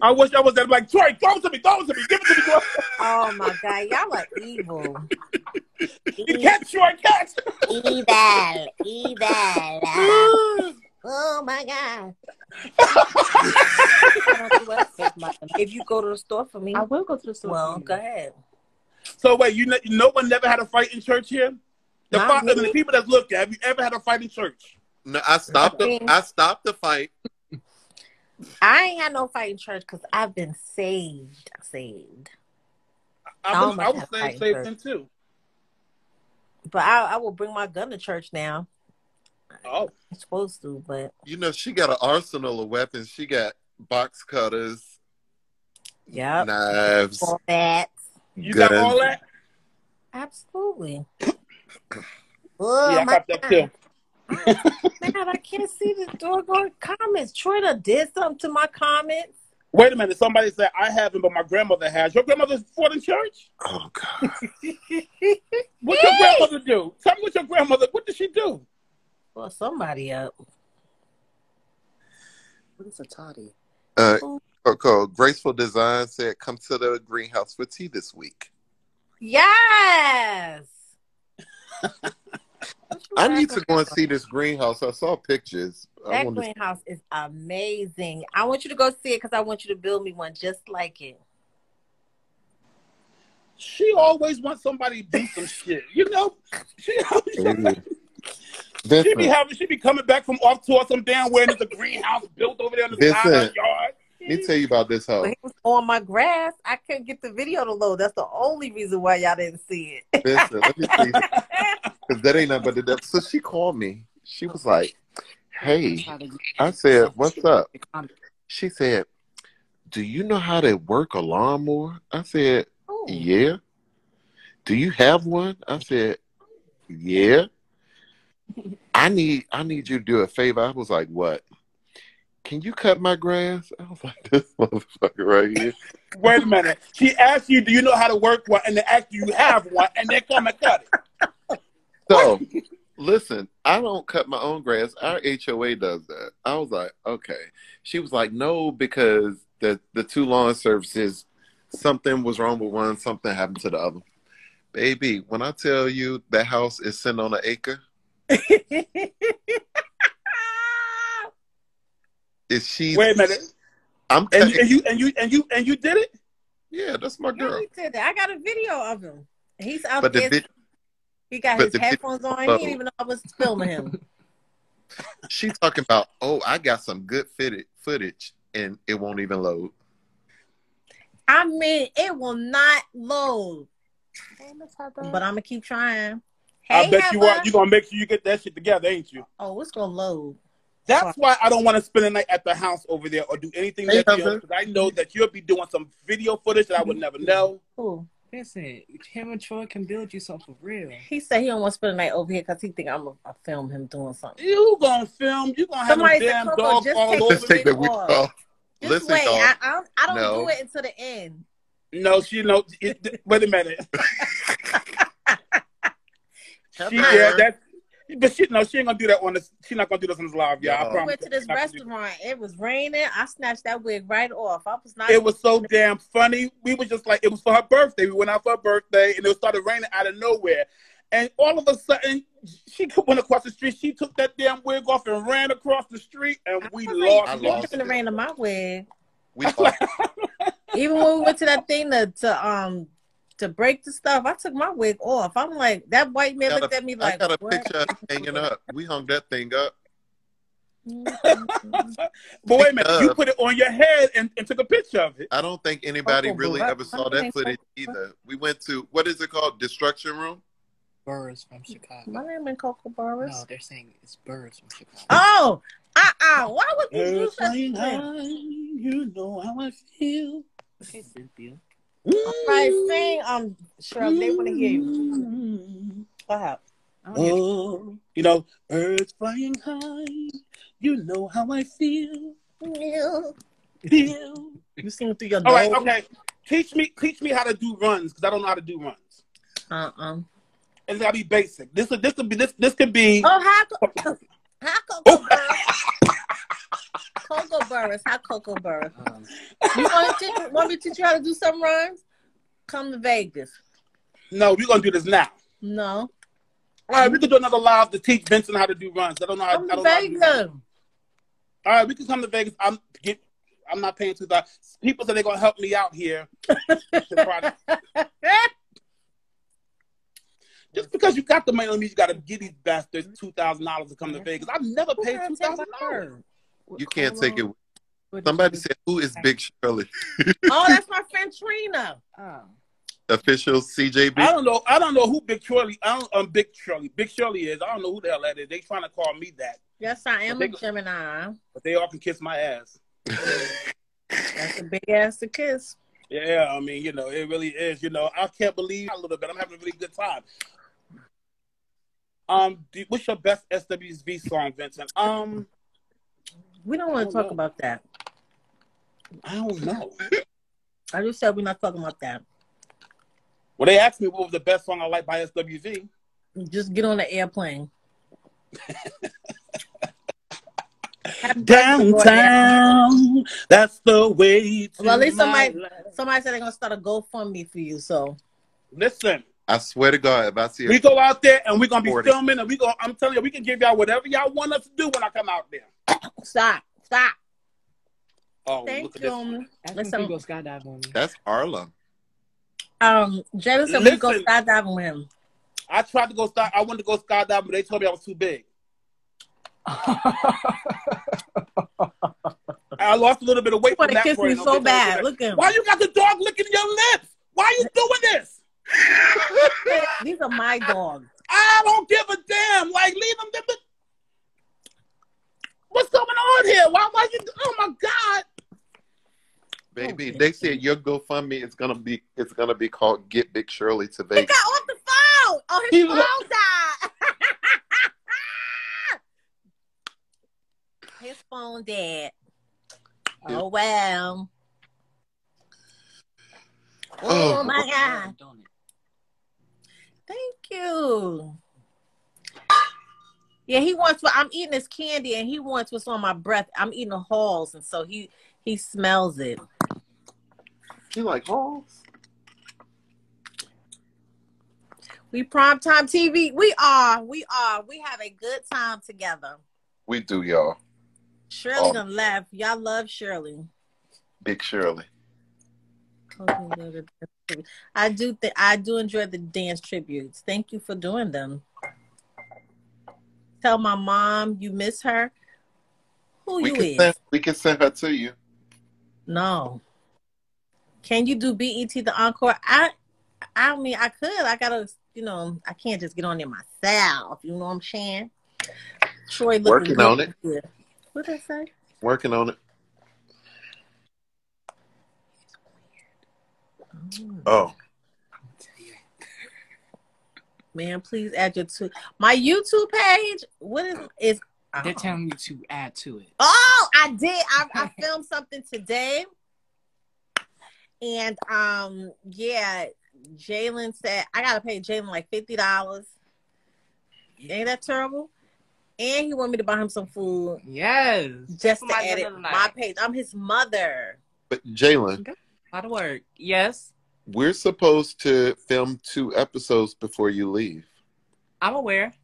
I wish I was there to be like, Troy, throw it to me, throw it to me, give it to me, Troy. Oh my god, y'all are evil. You catch, Troy, catch. Evil, evil. Ah. Oh my god. if you go to the store for me, I will go to the store. well, go ahead. So wait, you ne- no one never had a fight in church here? The, Not fi- me. the people that look at, have you ever had a fight in church? No, I stopped the I stopped the fight. I ain't had no fight in church because I've been saved. Saved. I, No, was, my I was God, saying fight in same church. thing too. But I, I will bring my gun to church now. Oh, I'm supposed to, but You know, she got an arsenal of weapons. She got box cutters, yeah. knives. All that. you got guns. all that? Absolutely. Oh, yeah, I my got that too. Man, I can't see the doggone comments. Troy done did something to my comments. Wait a minute. Somebody said I haven't, but my grandmother has. Your grandmother's fought in church? Oh God. What your grandmother do? Tell me what your grandmother. What did she do? Well, somebody up. What is a toddy? Uh, Coko, Graceful Design said, "Come to the greenhouse for tea this week." Yes. I need to go and see this greenhouse. I saw pictures. I That want to greenhouse is amazing. I want you to go see it because I want you to build me one just like it. She always wants somebody to do some shit. You know, she, she, she be having, she be coming back from off tour some damn where there's a greenhouse built over there in the side of the yard. Let me tell you about this But house. he was on my grass. I couldn't get the video to load. That's the only reason why y'all didn't see it. Vincent, let me tell you, because that ain't nothing but the devil. So she called me. She was like, "Hey," I said, "What's up?" She said, "Do you know how to work a lawnmower?" I said, Ooh. "Yeah." Do you have one? I said, "Yeah." I need I need you to do a favor. I was like, "What?" Can you cut my grass? I was like, "This motherfucker right here." Wait a minute. She asked you, "Do you know how to work one?" And they asked you, "You have one?" And they come and cut it. So, listen, I don't cut my own grass. Our HOA does that. I was like, okay. She was like, no, because the the two lawn services, something was wrong with one, something happened to the other. Baby, when I tell you that house is sitting on an acre, is she? Wait a minute. I'm And, cutting. and you and you and you and you did it. yeah, that's my Yeah, girl. he did that. I got a video of him. He's out But the there. vid- he got but his the vid- headphones on. He didn't even know I was filming him. she's talking about, oh, I got some good fitted footage, and it won't even load. I mean, it will not load. But I'm gonna keep trying. I Hey, bet you are. You gonna make sure you get that shit together, ain't you? Oh, it's gonna load. That's why I don't want to spend the night at the house over there or do anything Hey, that you because I know that you'll be doing some video footage that I would never know. Cool. Listen, him and Troy can build you something for real. He said he don't want to spend the night over here because he think I'm gonna I'll film him doing something. You gonna film? You gonna have Somebody them said, damn Coko, dogs just all take over Let's the me? take the week off. off. Just Listen, wait. dog. I, I don't, I don't No. do it until the end. No, she no. It, wait a minute. she, yeah, that. But she no, she ain't gonna do that on this. She's not gonna do this on this live, y'all. I No. We promise went to this not restaurant. It was raining. I snatched that wig right off. I was not. It was so damn funny. We were just like, it was for her birthday. We went out for her birthday, and it started raining out of nowhere. And all of a sudden, she went across the street. She took that damn wig off and ran across the street, and we I lost. I was it. lost in the rain of my wig. We lost. Even when we went to that thing to, to um to break the stuff, I took my wig off. I'm like, that white man looked a- at me like, I got a what? picture hanging up. We hung that thing up. but wait a minute, you put it on your head and, and took a picture of it. I don't think anybody Coko really ever saw that footage Coko either. We went to what is it called? Destruction Room. Birds from Chicago. My name is Coco Burris. No, they're saying it's birds from Chicago. Oh, uh uh Why would you use Birds that? thing? you know how I feel. Okay, Cynthia. All right, sing, um, Cheryl, they want to hear you. Go ahead. Hear Oh, you know, birds flying high, you know how I feel. Feel. You sing through your All right, okay. Teach me, teach me how to do runs because I don't know how to do runs. Uh-uh. It's gotta be basic. This this could be this this could be. Oh, how, co- how Coco Burris? Coco Burris. How Coco Burris? Um, You want, to teach, want me to teach you how to do some runs? Come to Vegas. No, we're gonna do this now. No. All right, we can do another live to teach Vincent how to do runs. I don't know how. Come I to don't know how to do Vegas. All right, we can come to Vegas. I'm get. I'm not paying two thousand. People said they're gonna help me out here. to to- Just because you got the money, don't mean you got to give these bastards two thousand dollars to come to Vegas. I've never paid two thousand dollars. Word? You can't take it. what Somebody said, "Who is Big Shirley?" Oh, that's my friend Trina. Oh. Official CJB. I don't know. I don't know who Big Shirley. I don't. Um, Big Shirley. Big Shirley is. I don't know who the hell that is. They trying to call me that, Yes, I am They a go- Gemini. but they all can kiss my ass. That's a big ass to kiss. Yeah, I mean, you know, it really is. You know, I can't believe a little bit. I'm having a really good time. Um, do, what's your best SWV song, Vincent? Um, We don't want to talk no. about that. I don't know. I just said we're not talking about that. Well, they asked me what was the best song I like by SWV. Just get on the airplane. Happy birthday, boy. Downtown, that's the way. To Well, at least somebody- life. Somebody said they're gonna start a GoFundMe for you. So Listen, I swear to God, if I see we go out there and we're gonna be 40. filming, and we go. I'm telling you, we can give y'all whatever y'all want us to do when I come out there. Stop, stop. Oh, Thank look at you. this. That's Listen. when we go skydiving on me. that's Arla. Um, Jalen said we go Listen. skydiving with him. I tried to go start. I wanted to go skydiving, but they told me I was too big. I lost a little bit of weight You from want to kiss me so bad. Look at him. Why you got the dog licking your lips? Why are you doing this? These are my dogs. I don't give a damn. Like, leave them. Them- What's going on here? Why? Why you? Oh my God! Baby, they said your GoFundMe is gonna be it's gonna be called Get Big Shirley to He got off the phone. Oh, his He phone lo- died. his phone dead. Oh well. Oh, Oh. my god. Don't? Thank you. Yeah, he wants what I'm eating his candy and he wants what's on my breath. I'm eating the halls and so he he smells it. You like Halls? We primetime TV. We are. We are. We have a good time together. We do, y'all. Shirley um, gonna laugh. Y'all love Shirley. Big Shirley. I do. Th- I do enjoy the dance tributes. Thank you for doing them. Tell my mom you miss her. Who We you can is? send we can send her to you. No. Can you do BET the encore? I. I mean, I could. I gotta. You know, I can't just get on there myself. You know what I'm saying? Troy looking Working good. on it. Yeah. What did I say? Working on it. Oh. oh. Man, please add your to my YouTube page. What is is? They're telling you to add to it. Oh, I did. I, I filmed something today, and um, yeah, Jalen said I gotta pay Jalen like fifty dollars. Ain't that terrible? And he wanted me to buy him some food Yes. just to my edit my page. I'm his mother. But Jalen, A lot of work. Yes. We're supposed to film two episodes before you leave. I'm aware.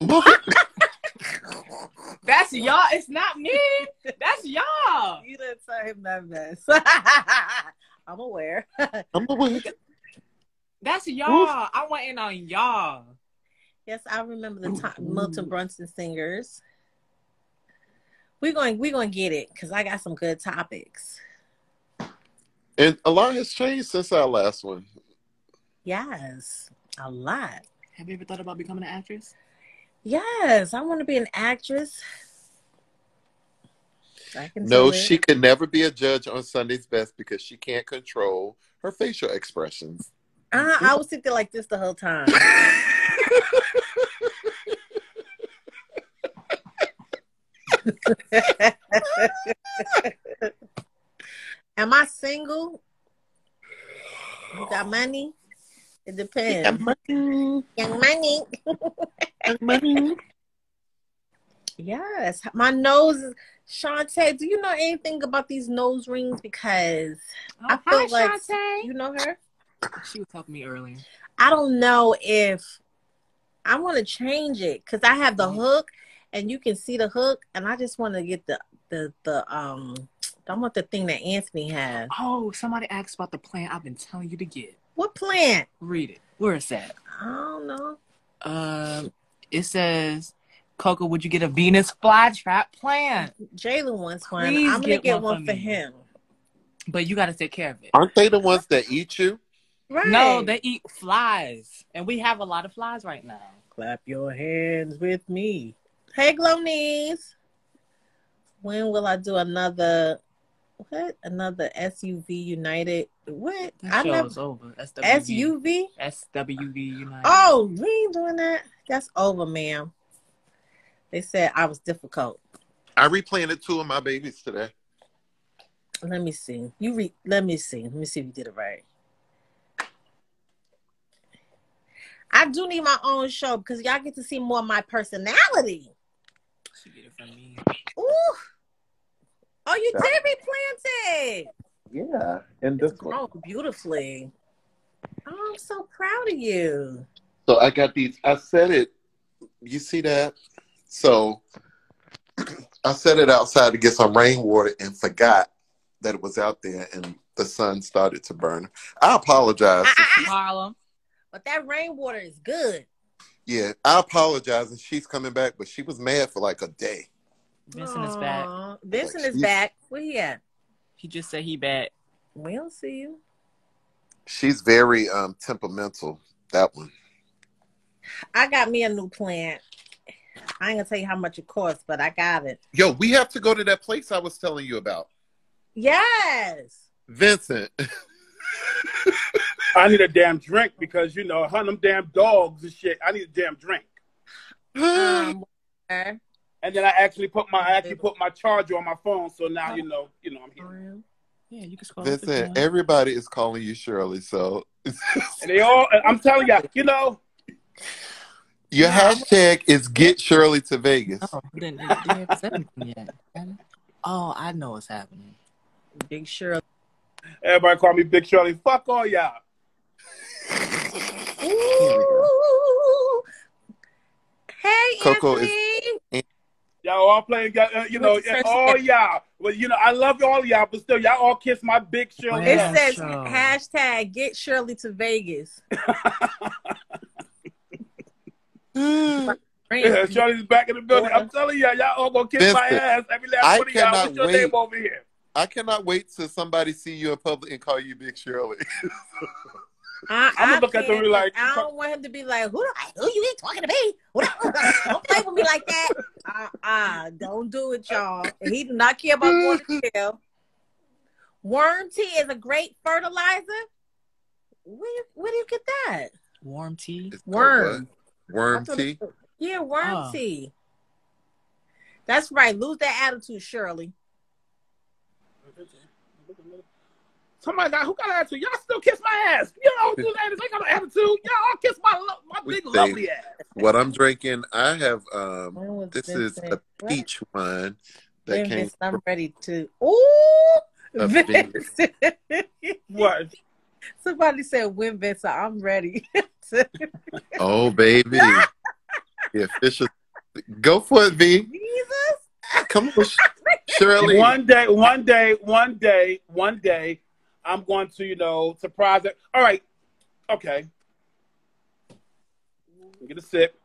That's y'all. It's not me. That's y'all. You didn't tell him that mess. I'm aware. I'm aware. That's y'all. I went in on y'all. Yes, I remember the time Milton Brunson singers. We're going we're going to get it cuz I got some good topics. And a lot has changed since our last one. Yes, a lot. Have you ever thought about becoming an actress? Yes, I want to be an actress. No, she could never be a judge on Sunday's Best because she can't control her facial expressions. Uh, I was sitting there like this the whole time. Am I single? You got money? It depends. you Young money. Yes. My nose is Shantae, do you know anything about these nose rings? Because I Oh, feel hi, like Shantae. you know her. She was talking to me earlier. I don't know if I want to change it because I have Mm-hmm. the hook and you can see the hook, and I just want to get the the the um. I want the thing that Anthony has. Oh, somebody asked about the plant I've been telling you to get. What plant? Read it. Where is that? I don't know. Um, it says, Coko, would you get a Venus flytrap plant? Jalen wants one. Please I'm gonna get get, one one, for for me. him. But you got to take care of it. Aren't they the ones that eat you? Right? No, they eat flies, and we have a lot of flies right now. clap your hands with me. Hey, glow knees. When will I do another? What? Another SUV United? What? That I show never. is over. SWV. SUV? SWV United. Oh, we ain't doing that. That's over, ma'am. They said I was difficult. I replanted two of my babies today. Let me see. You read. Let me see. Let me see if you did it right. I do need my own show because y'all get to see more of my personality. She get it from me. Ooh. Oh, you did replant it. Yeah, and this one. Oh, beautifully. Oh, I'm so proud of you. So I got these. I set it. You see that? So I set it outside to get some rainwater and forgot that it was out there, and the sun started to burn. I apologize. Ah, ah, ah. Harlem. But that rainwater is good. Yeah, I apologize, and she's coming back, but she was mad for like a day. Vincent is back. Vincent is back. Where he at? He just said he back. We'll see you. She's very um temperamental. That one. I got me a new plant. I ain't gonna tell you how much it costs, but I got it. Yo, we have to go to that place I was telling you about. Yes. Vincent. I need a damn drink because you know, hunt them damn dogs and shit. I need a damn drink. Um, where? And then I actually put my I actually put my charger on my phone, so now you oh. know, you know I'm here. Yeah, you can scroll. up and everybody is calling you Shirley, so And they all I'm telling you, you know, your hashtag is get Shirley to Vegas. Oh, didn't, didn't said anything yet. Oh, I know what's happening. Big Shirley. everybody call me Big Shirley. Fuck all y'all. Ooh. Hey, Coko is- Anthony. Y'all all playing, uh, you know, What's the first all y'all. Well, you know, I love all y'all, but still, y'all all kiss my big Shirley. It Yeah, says sure. hashtag get Shirley to Vegas. Yeah, Shirley's back in the building. I'm telling y'all, y'all all gonna kiss my ass. Every last I one of y'all. cannot What's your wait. name over here? I cannot wait till somebody see you in public and call you Big Shirley. I, I'ma look at them can't- like- I don't want him to be like, who, the- who you ain't talking to me? Who don't play with me like that. Uh, uh, don't do it, y'all. He do not care about water chill. Worm tea is a great fertilizer. Where you, where do you get that? Warm tea. It's Worm. Worm tea. Yeah, worm Oh. tea. That's right. Lose that attitude, Shirley. Somebody got who got an attitude? Y'all still kiss my ass. You know, do that. They got an attitude. Y'all kiss my lo- my big We say- lovely ass. What I'm drinking, I have um When was this is Vincent? a What? peach wine that When came Vincent, I'm from ready to. Ooh, A Vincent. What? Somebody said, "When Vincent, I'm ready." Oh baby. the official Go for it, V. Jesus. Come on, Shirley. One day, one day, one day, one day, I'm going to, you know, surprise it. All right. Okay. Get a sip.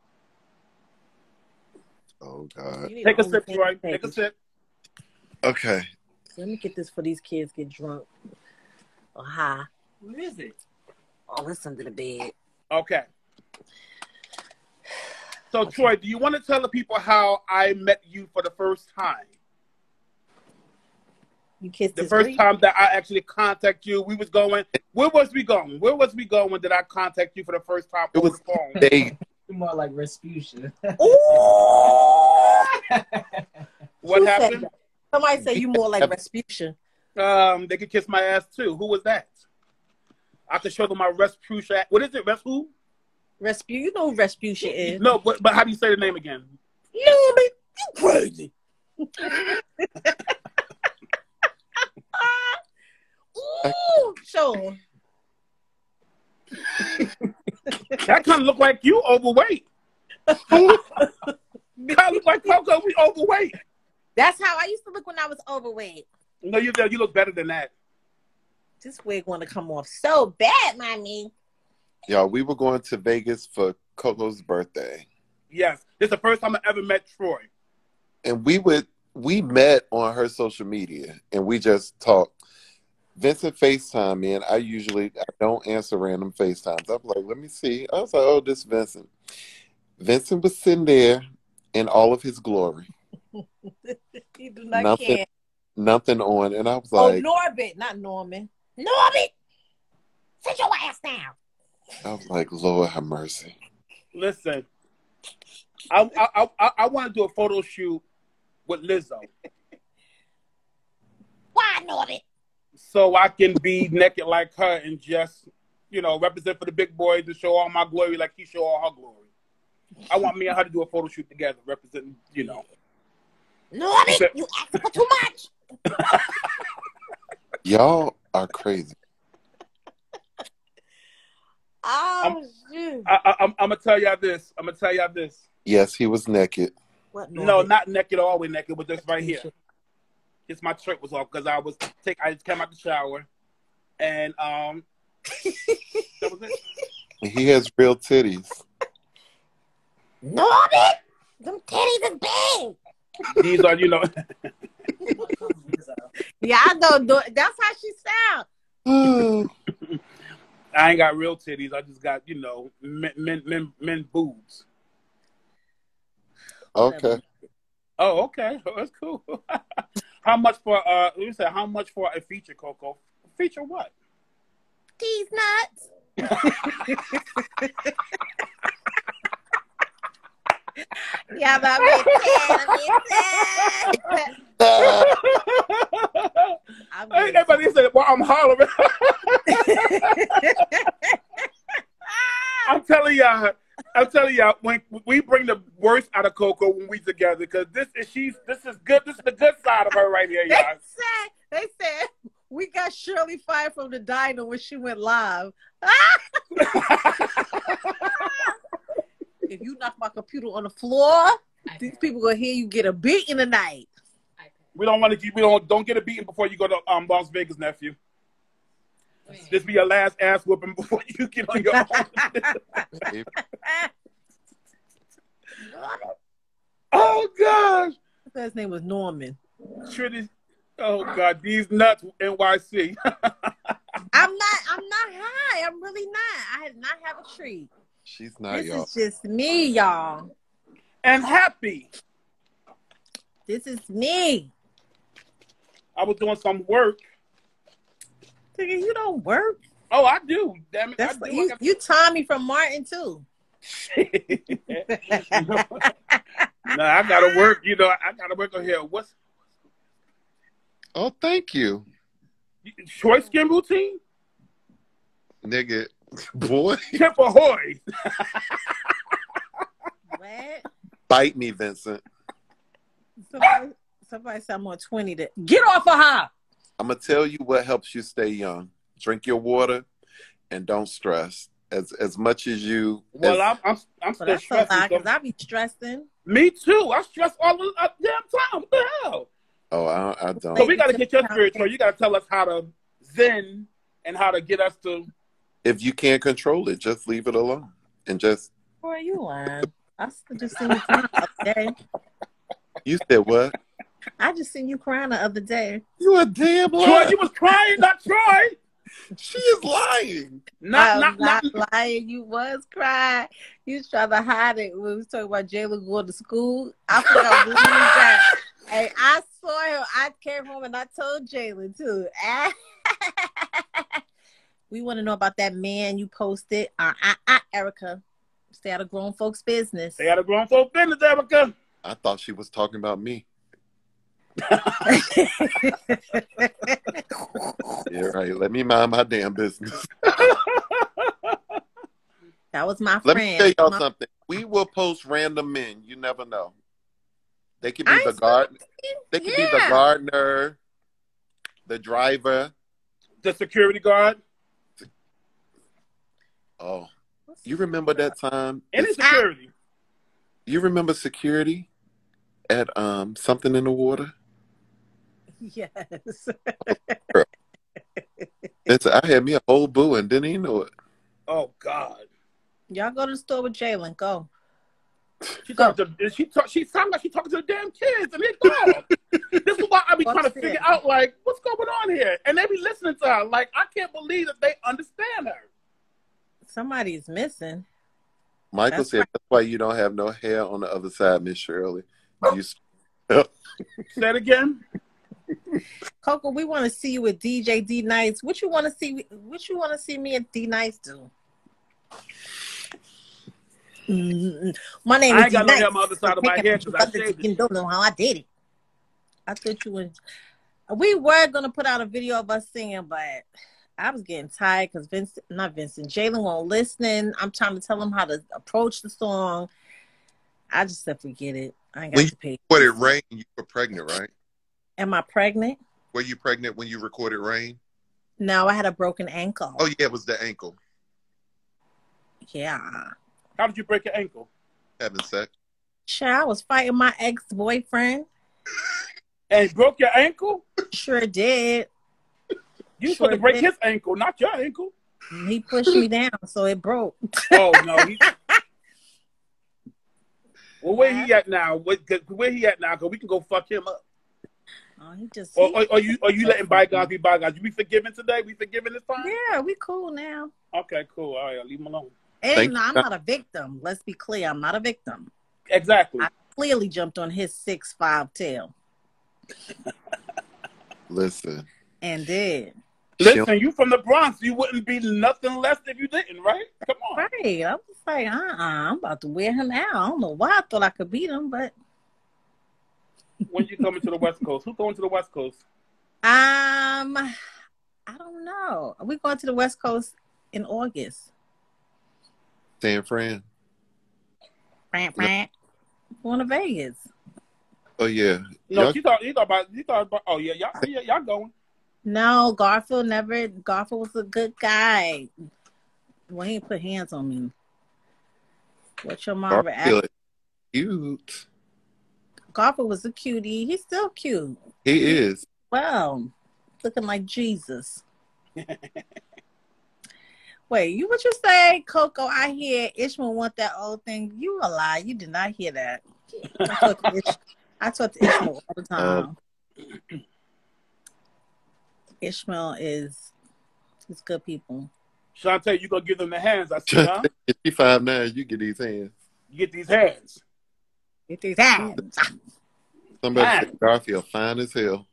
Oh God. Take a sip, only Troy. take Take a sip. Okay. Let me get this for these kids get drunk oh, or high. What is it? Oh, it's under the bed. Okay. So, Troy, do you want to tell the people how I met you for the first time? You kissed The first green- time that I actually contact you, we was going. Where was we going? Where was we going? Did I contact you for the first time It was- the phone? They More like Rasputia. What Who happened? that? Somebody say you more like Rasputia. Um, they could kiss my ass too. Who was that? I could show them my Rasputia. What is it? Res who? Respu, you know who Rasputia is. No, but, but how do you say the name again? No, but you crazy. Ooh, sure. That kind of look like you overweight. kind of look like Coko. We overweight. That's how I used to look when I was overweight. No, you you look better than that. This wig want to come off so bad, mommy. y'all, we were going to Vegas for Coko's birthday. Yes, this is the first time I ever met Troy. and we would we met on her social media and we just talked. Vincent FaceTime me, and I usually I don't answer random FaceTimes. I'm like, let me see. I was like, oh, this Vincent. Vincent was sitting there in all of his glory, You do not Nothing. care. nothing on, and I was Oh, like, Norbit, not Norman. Norbit, sit your ass down. I was like, Lord have mercy. Listen, I I I, I want to do a photo shoot with Lizzo. Why Norbit. So I can be naked like her and just, you know, represent for the big boys to show all my glory like he show all her glory. I want me and her to do a photo shoot together, representing, you know. Norbit, Okay. you asked for too much. Y'all are crazy. Oh shoot. I, I, I'm, I'm gonna tell y'all this. I'm gonna tell y'all this. Yes, he was naked. What No, Norbit? not naked, all the way naked, but just right here. Just my shirt was off because I was take. I just came out the shower, and um, that was it. He has real titties. Norbit, them titties is big. These are, you know, Yeah, I know. Nor- That's how she sound. I ain't got real titties. I just got, you know, men, men, men, men boobs. okay. Oh, okay, oh, that's cool. How much for? Uh, let me say, how much for a feature, Coko? Feature what? These nuts. yeah, but I'm I'm Ain't nobody said, well, I'm hollering. I'm telling y'all, I'm telling y'all, when we bring the worst out of Coko when we together, because this is she's this is good. This is the good side of her right here, they y'all. they said they said we got Shirley fired from the diner when she went live. if you knock my computer on the floor, these people gonna hear you get a beat in the night. We don't want to keep. We don't don't get a beating before you go to um Las Vegas, nephew. This be your last ass whooping before you get on your. own. oh gosh, His name was Norman. Trinity. Oh god, these nuts, NYC. I'm not. I'm not high. I'm really not. I did not have a treat. She's not This y'all. is just me, y'all. and happy. This is me. I was doing some work. Nigga, you don't work. Oh, I do. Damn it, That's I like, do. you. You Tommy from Martin too. no, I gotta work. You know, I gotta work on here. What's Oh, thank you, short skin routine? nigga. Boy, Tip ahoy! What? bite me, Vincent. Somebody, somebody said I'm on twenty. To get off of her. I'm gonna tell you what helps you stay young. Drink your water and don't stress. As as much as you. Well, as- I'm I'm, I'm still that's so stressing. high so- because I be stressing. Me too. I stress all the uh, damn time. What the hell? oh, I, I don't. So we gotta get your spiritual. You gotta tell us how to zen and how to get us to. if you can't control it, just leave it alone and just. Boy, you lying. I s- just seen you crying the. You said what? I just seen you crying the other day. You a damn Troy, you was crying, not Troy. She is lying. Not I'm not not. not lying. You was crying. You was trying to hide it when we was talking about Jalen going to school. I forgot when he was at. Hey, I saw him. I came home and I told Jalen too. we want to know about that man you posted. Uh, uh, uh, Erica, stay out of grown folks' business. They had a grown folks' business, Erica. I thought she was talking about me. Yeah, right. Let me mind my damn business. that was my Let friend. me tell y'all My- something. We will post random men. You never know. They could I be the gardener. They could be the gardener, the driver. The security guard. Oh, you remember that time? Any security. You remember security at um something in the water? Yes. It's, I had me a whole boo and didn't even know it. Oh God. Y'all go to the store with Jalen. Go. She Go. talked to she talk, she sounded like she talking to the damn kids and they gone. this is why I be trying to Upstairs. figure out like what's going on here. And they be listening to her. Like I can't believe that they understand her. Somebody is missing. Michael That's said right. that's why you don't have no hair on the other side, Miss Shirley. You, Say it again. Coko, we want to see you with DJ D Nice. What you want to see? What you want to see me and D Nice do? Mm, My name I is ain't got D no Nice. hair on the other side of my head 'cause I shaved it. You don't know how I did it. I thought you would. We were gonna put out a video of us singing, but I was getting tired because Vincent, not Vincent, Jalen won't listen. I'm trying to tell him how to approach the song. I just said forget it. I ain't got When to pay. But it rained. You were pregnant, right? Am I pregnant? Were you pregnant when you recorded Rain? No, I had a broken ankle. Oh yeah, it was the ankle. Yeah. How did you break your ankle? Having sex. Sure, I was fighting my ex boyfriend. And broke your ankle? Sure did. You Sure supposed to break did. his ankle, not your ankle. He pushed me down, so it broke. Oh no. He... well, where he at now? What, 'cause where he at now? Cause we can go fuck him up. Oh, he just. Or, or, or you, or you letting bygones be bygones? You be forgiven today? We forgiven this time? yeah, we cool now. Okay, cool. All right, I'll leave him alone. And Thank no, I'm not a victim. Let's be clear. I'm not a victim. Exactly. I clearly jumped on his six five tail Listen. and did. Listen, you from the Bronx. You wouldn't be nothing less if you didn't, right? Come on. Right. I was like, uh uh-uh, I'm about to wear him out. I don't know why I thought I could beat him, but When you coming to the West Coast? Who's going to the West Coast? um I don't know. We're going to the West Coast in August. San Fran. Brant, brant. Going to Vegas. Oh yeah. No, Y'all- thought you thought about you thought about. Oh yeah, y'all yeah, y'all going. No, Garfield never. Garfield was a good guy. Well, he put hands on me. What your mom react? Garfield, cute. Garfield was a cutie. He's still cute. He is. Wow. looking like Jesus. Wait, you what you say, Coko? I hear Ishmael want that old thing. You a lie. You did not hear that. I talk to, Ish- I talk to Ishmael all the uh, time. Ishmael is he's good people. Shantae, you gonna give them the hands? I see, huh? If you five nine, you get these hands. You get these hands. Get these hands. Somebody Fine. said Garfield fine as hell.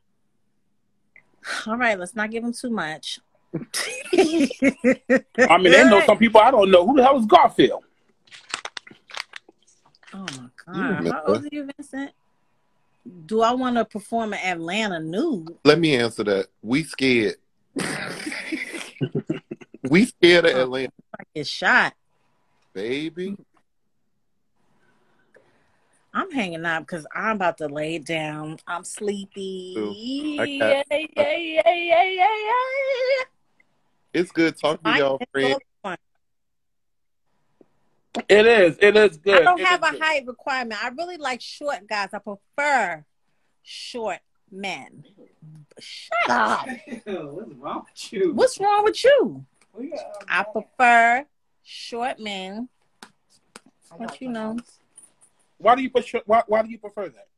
All right, let's not give him too much. I mean, they know some people I don't know. Who the hell is Garfield? Oh my god! How old are you, Vincent? Do I want to perform in Atlanta nude? Let me answer that. We scared. we scared of oh, Atlanta, I get shot. baby. I'm hanging out because I'm about to lay down. I'm sleepy. Ooh, Yeah, yeah, yeah, yeah, yeah, yeah. It's good talking to y'all, friend. It is. It is good. I don't It have a good. height requirement. I really like short guys. I prefer short men. Shut up. What's wrong with you? What's wrong with you? I prefer short men. But you know, Why do you prefer? Why, why do you prefer that?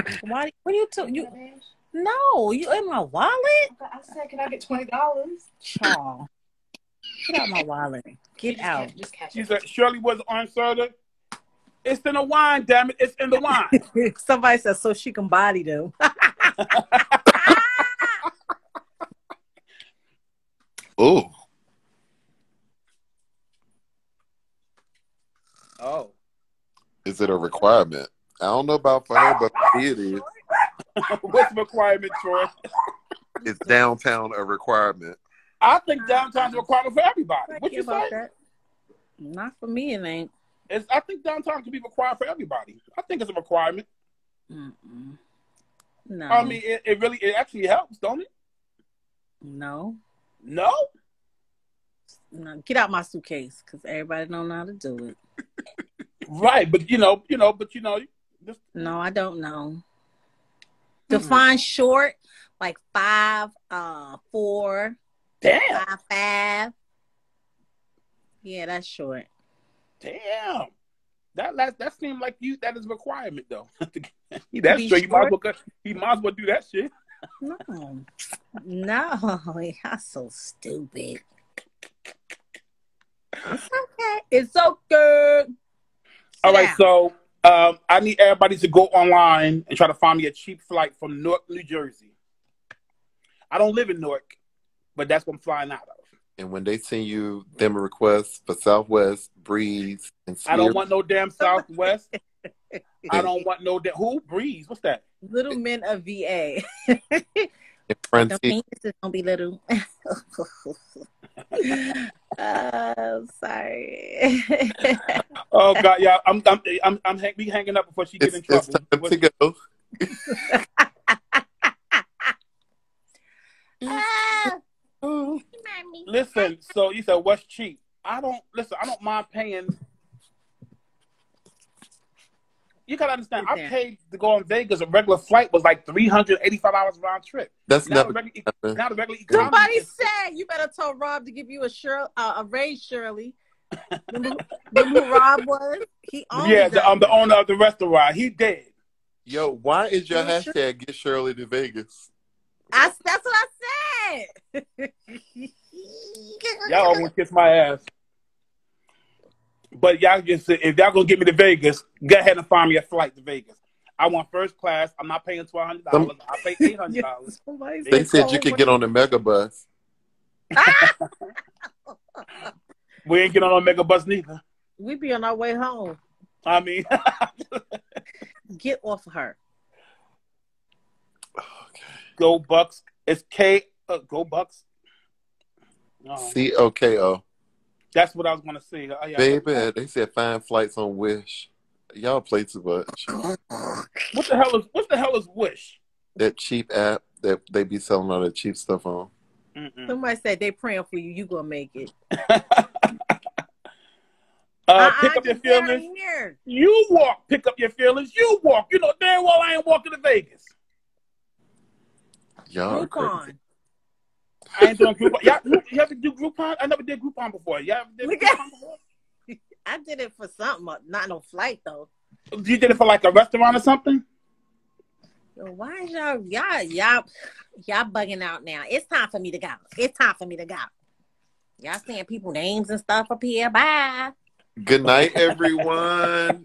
why? What are you? To, you no, you in my wallet, I said, can I get twenty dollars? Charles. Get out my wallet. Get out. Just catch She said Shirley was unsurted. It's in the wine, damn it! It's in the wine. Somebody said so she can body them. Oh, oh, is it a requirement? I don't know about for her, but for me it is. what's the requirement, Troy? It's downtown a requirement. I think downtown's a requirement for everybody. What you say? that. Not for me, it ain't. It's, I think downtown can be required for everybody. I think it's a requirement. Mm-mm. No, I mean, it, it really, it actually helps, don't it? no, No. No. Get out my suitcase because everybody don't know how to do it. Right, but you know, you know, but you know, just No, I don't know. Hmm. Define short, like five, uh, four, damn, five, five. Yeah, that's short. damn. That last that seemed like you. That is requirement, though. That's straight. You might as well. He might as well do that shit. No, no, you're so stupid. It's okay. It's okay. All Sit right, down. so um, I need everybody to go online and try to find me a cheap flight from Newark, New Jersey. I don't live in Newark, but that's what I'm flying out of. And when they send you them requests for Southwest, Breeze, and I don't want no damn Southwest. I don't want no that. Who breeze? What's that? Little men of VA. And The Francie, penises don't be little. oh, sorry. Oh God, yeah. I'm I'm I'm, I'm hang, be hanging up before she get it's, in it's trouble. time What- to go. Ah. Listen, so you said what's cheap? I don't listen. I don't mind paying. You gotta understand. I Yeah. paid to go on Vegas. A regular flight was like three hundred eighty-five dollars round trip. That's Now never regular, happened. now the regular economy. Somebody said you better tell Rob to give you a Shir- uh, a raise, Shirley. Remember, remember who Rob was? He owned yeah, the, that. um, the owner of the restaurant. He did. Yo, why is your Yeah, sure. hashtag get Shirley to Vegas? I, that's what I said. Y'all all gonna kiss my ass. But y'all just if y'all gonna get me to Vegas, go ahead and find me a flight to Vegas. I want first class. I'm not paying twelve hundred dollars. I pay eight hundred dollars. Somebody They said you could get on the mega bus. We ain't getting on a mega bus neither. We be on our way home. I mean, Get off of her. go Bucks. It's K. Uh, go Bucks. C O K O. that's what I was gonna say. Oh, yeah. Baby, they said find flights on Wish. Y'all play too much. What the hell is what the hell is Wish? That cheap app that they be selling all that cheap stuff on. Mm-mm. Somebody said they praying for you. You gonna make it. Uh, Uh-uh, pick up your just get out feelings. You walk. Pick up your feelings. You walk. You know damn well I ain't walking to Vegas. Y'all crazy. Groupon. I ain't doing Groupon. Y'all, you you ever do Groupon? I never did Groupon before. You ever did Look Groupon before? I did it for something, not no flight though. You did it for like a restaurant or something? Yo, why is y'all y'all y'all y'all bugging out now? It's time for me to go. It's time for me to go. Y'all seeing people names and stuff up here. Bye. Good night, everyone.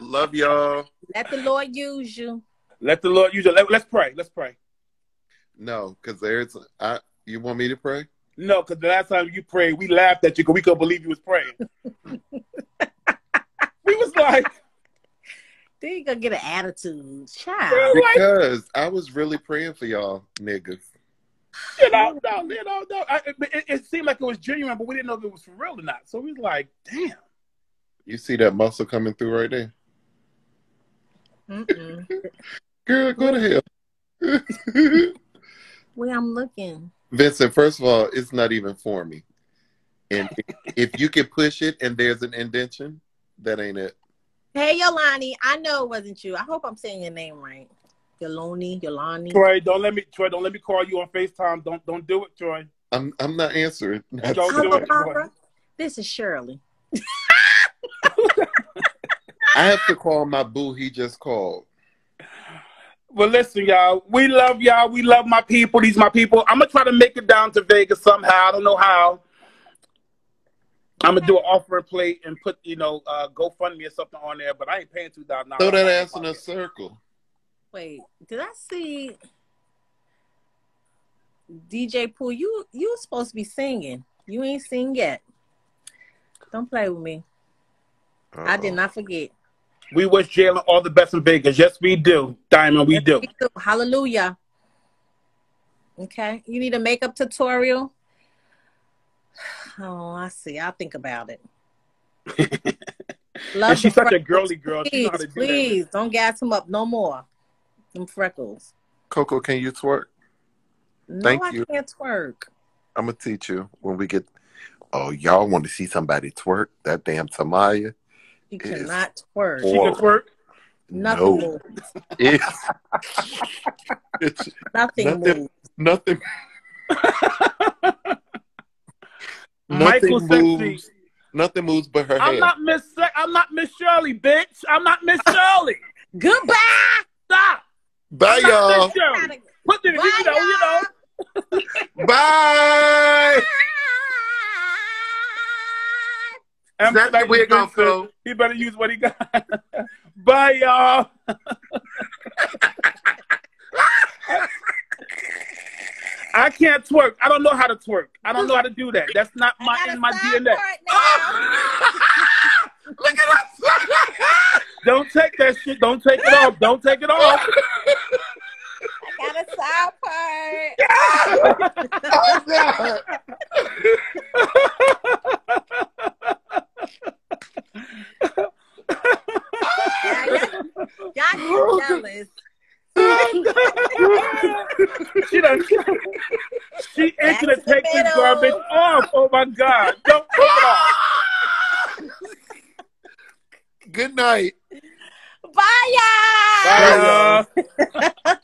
Love y'all. Let the Lord use you. Let the Lord use you. Let, let's pray. Let's pray. No, because there's I. You want me to pray? No, because the last time you prayed, we laughed at you because we couldn't believe you was praying. we was like, Then you gonna get an attitude. Child. Because I was really praying for y'all niggas. you know, no, you know, no. I, it, it, it seemed like it was genuine, but we didn't know if it was for real or not. So we was like, damn. You see that muscle coming through right there? Mm-mm. Girl, go to hell. Where I'm looking. Vincent, first of all, it's not even for me. And if you can push it and there's an indention, that ain't it. Hey Yolani, I know it wasn't you. I hope I'm saying your name right. Yolani, Yolani. Troy, don't let me. Troy, don't let me call you on Facetime. Don't don't do it, Troy. I'm I'm not answering. Don't do it, Barbara. This is Shirley. I have to call my boo. He just called. Well, listen, y'all. We love y'all. We love my people. These my people. I'm gonna try to make it down to Vegas somehow. I don't know how. I'm gonna do an offering plate and put, you know, uh, GoFundMe or something on there. But I ain't paying two thousand Throw that ass in a circle. Wait, did I see DJ Pooh? You you were supposed to be singing. You ain't sing yet. Don't play with me. I did not forget. We wish Jalen all the best in Vegas. Yes, we do, Diamond. We do. Hallelujah. Okay. You need a makeup tutorial? Oh, I see. I'll think about it. Love And she's the such a girly girl. She know how Please, to do please don't gas him up no more. Them freckles. Coko, can you twerk? No, Thank I you. can't twerk. I'm gonna teach you when we get. Oh, y'all want to see somebody twerk? That damn Tamaya. You Yes. cannot twerk. She can twerk. Nothing No, moves. it's, it's Nothing, Nothing. moves. nothing. Michael nothing Sexy. moves. Nothing moves but her I'm hair. not Miss. Se- I'm not Miss Shirley, bitch. I'm not Miss Shirley. Goodbye. Stop. Bye, I'm y'all. Miss Put the, you Bye, know, you know. Bye. And Snap your like wig off, Vincent, Flo. He better use what he got. Bye, y'all. I can't twerk. I don't know how to twerk. I don't know how to do that. That's not my in my DNA. part now. Look at us. Don't take that that shit. Don't take it off. Don't take it off. I got a side part. Oh, God. Yeah, y'all, y'all get jealous. she done. She into the Back to take this middle. garbage off. Oh my God! Don't take it off. Good night. Bye, y'all. Bye, y'all.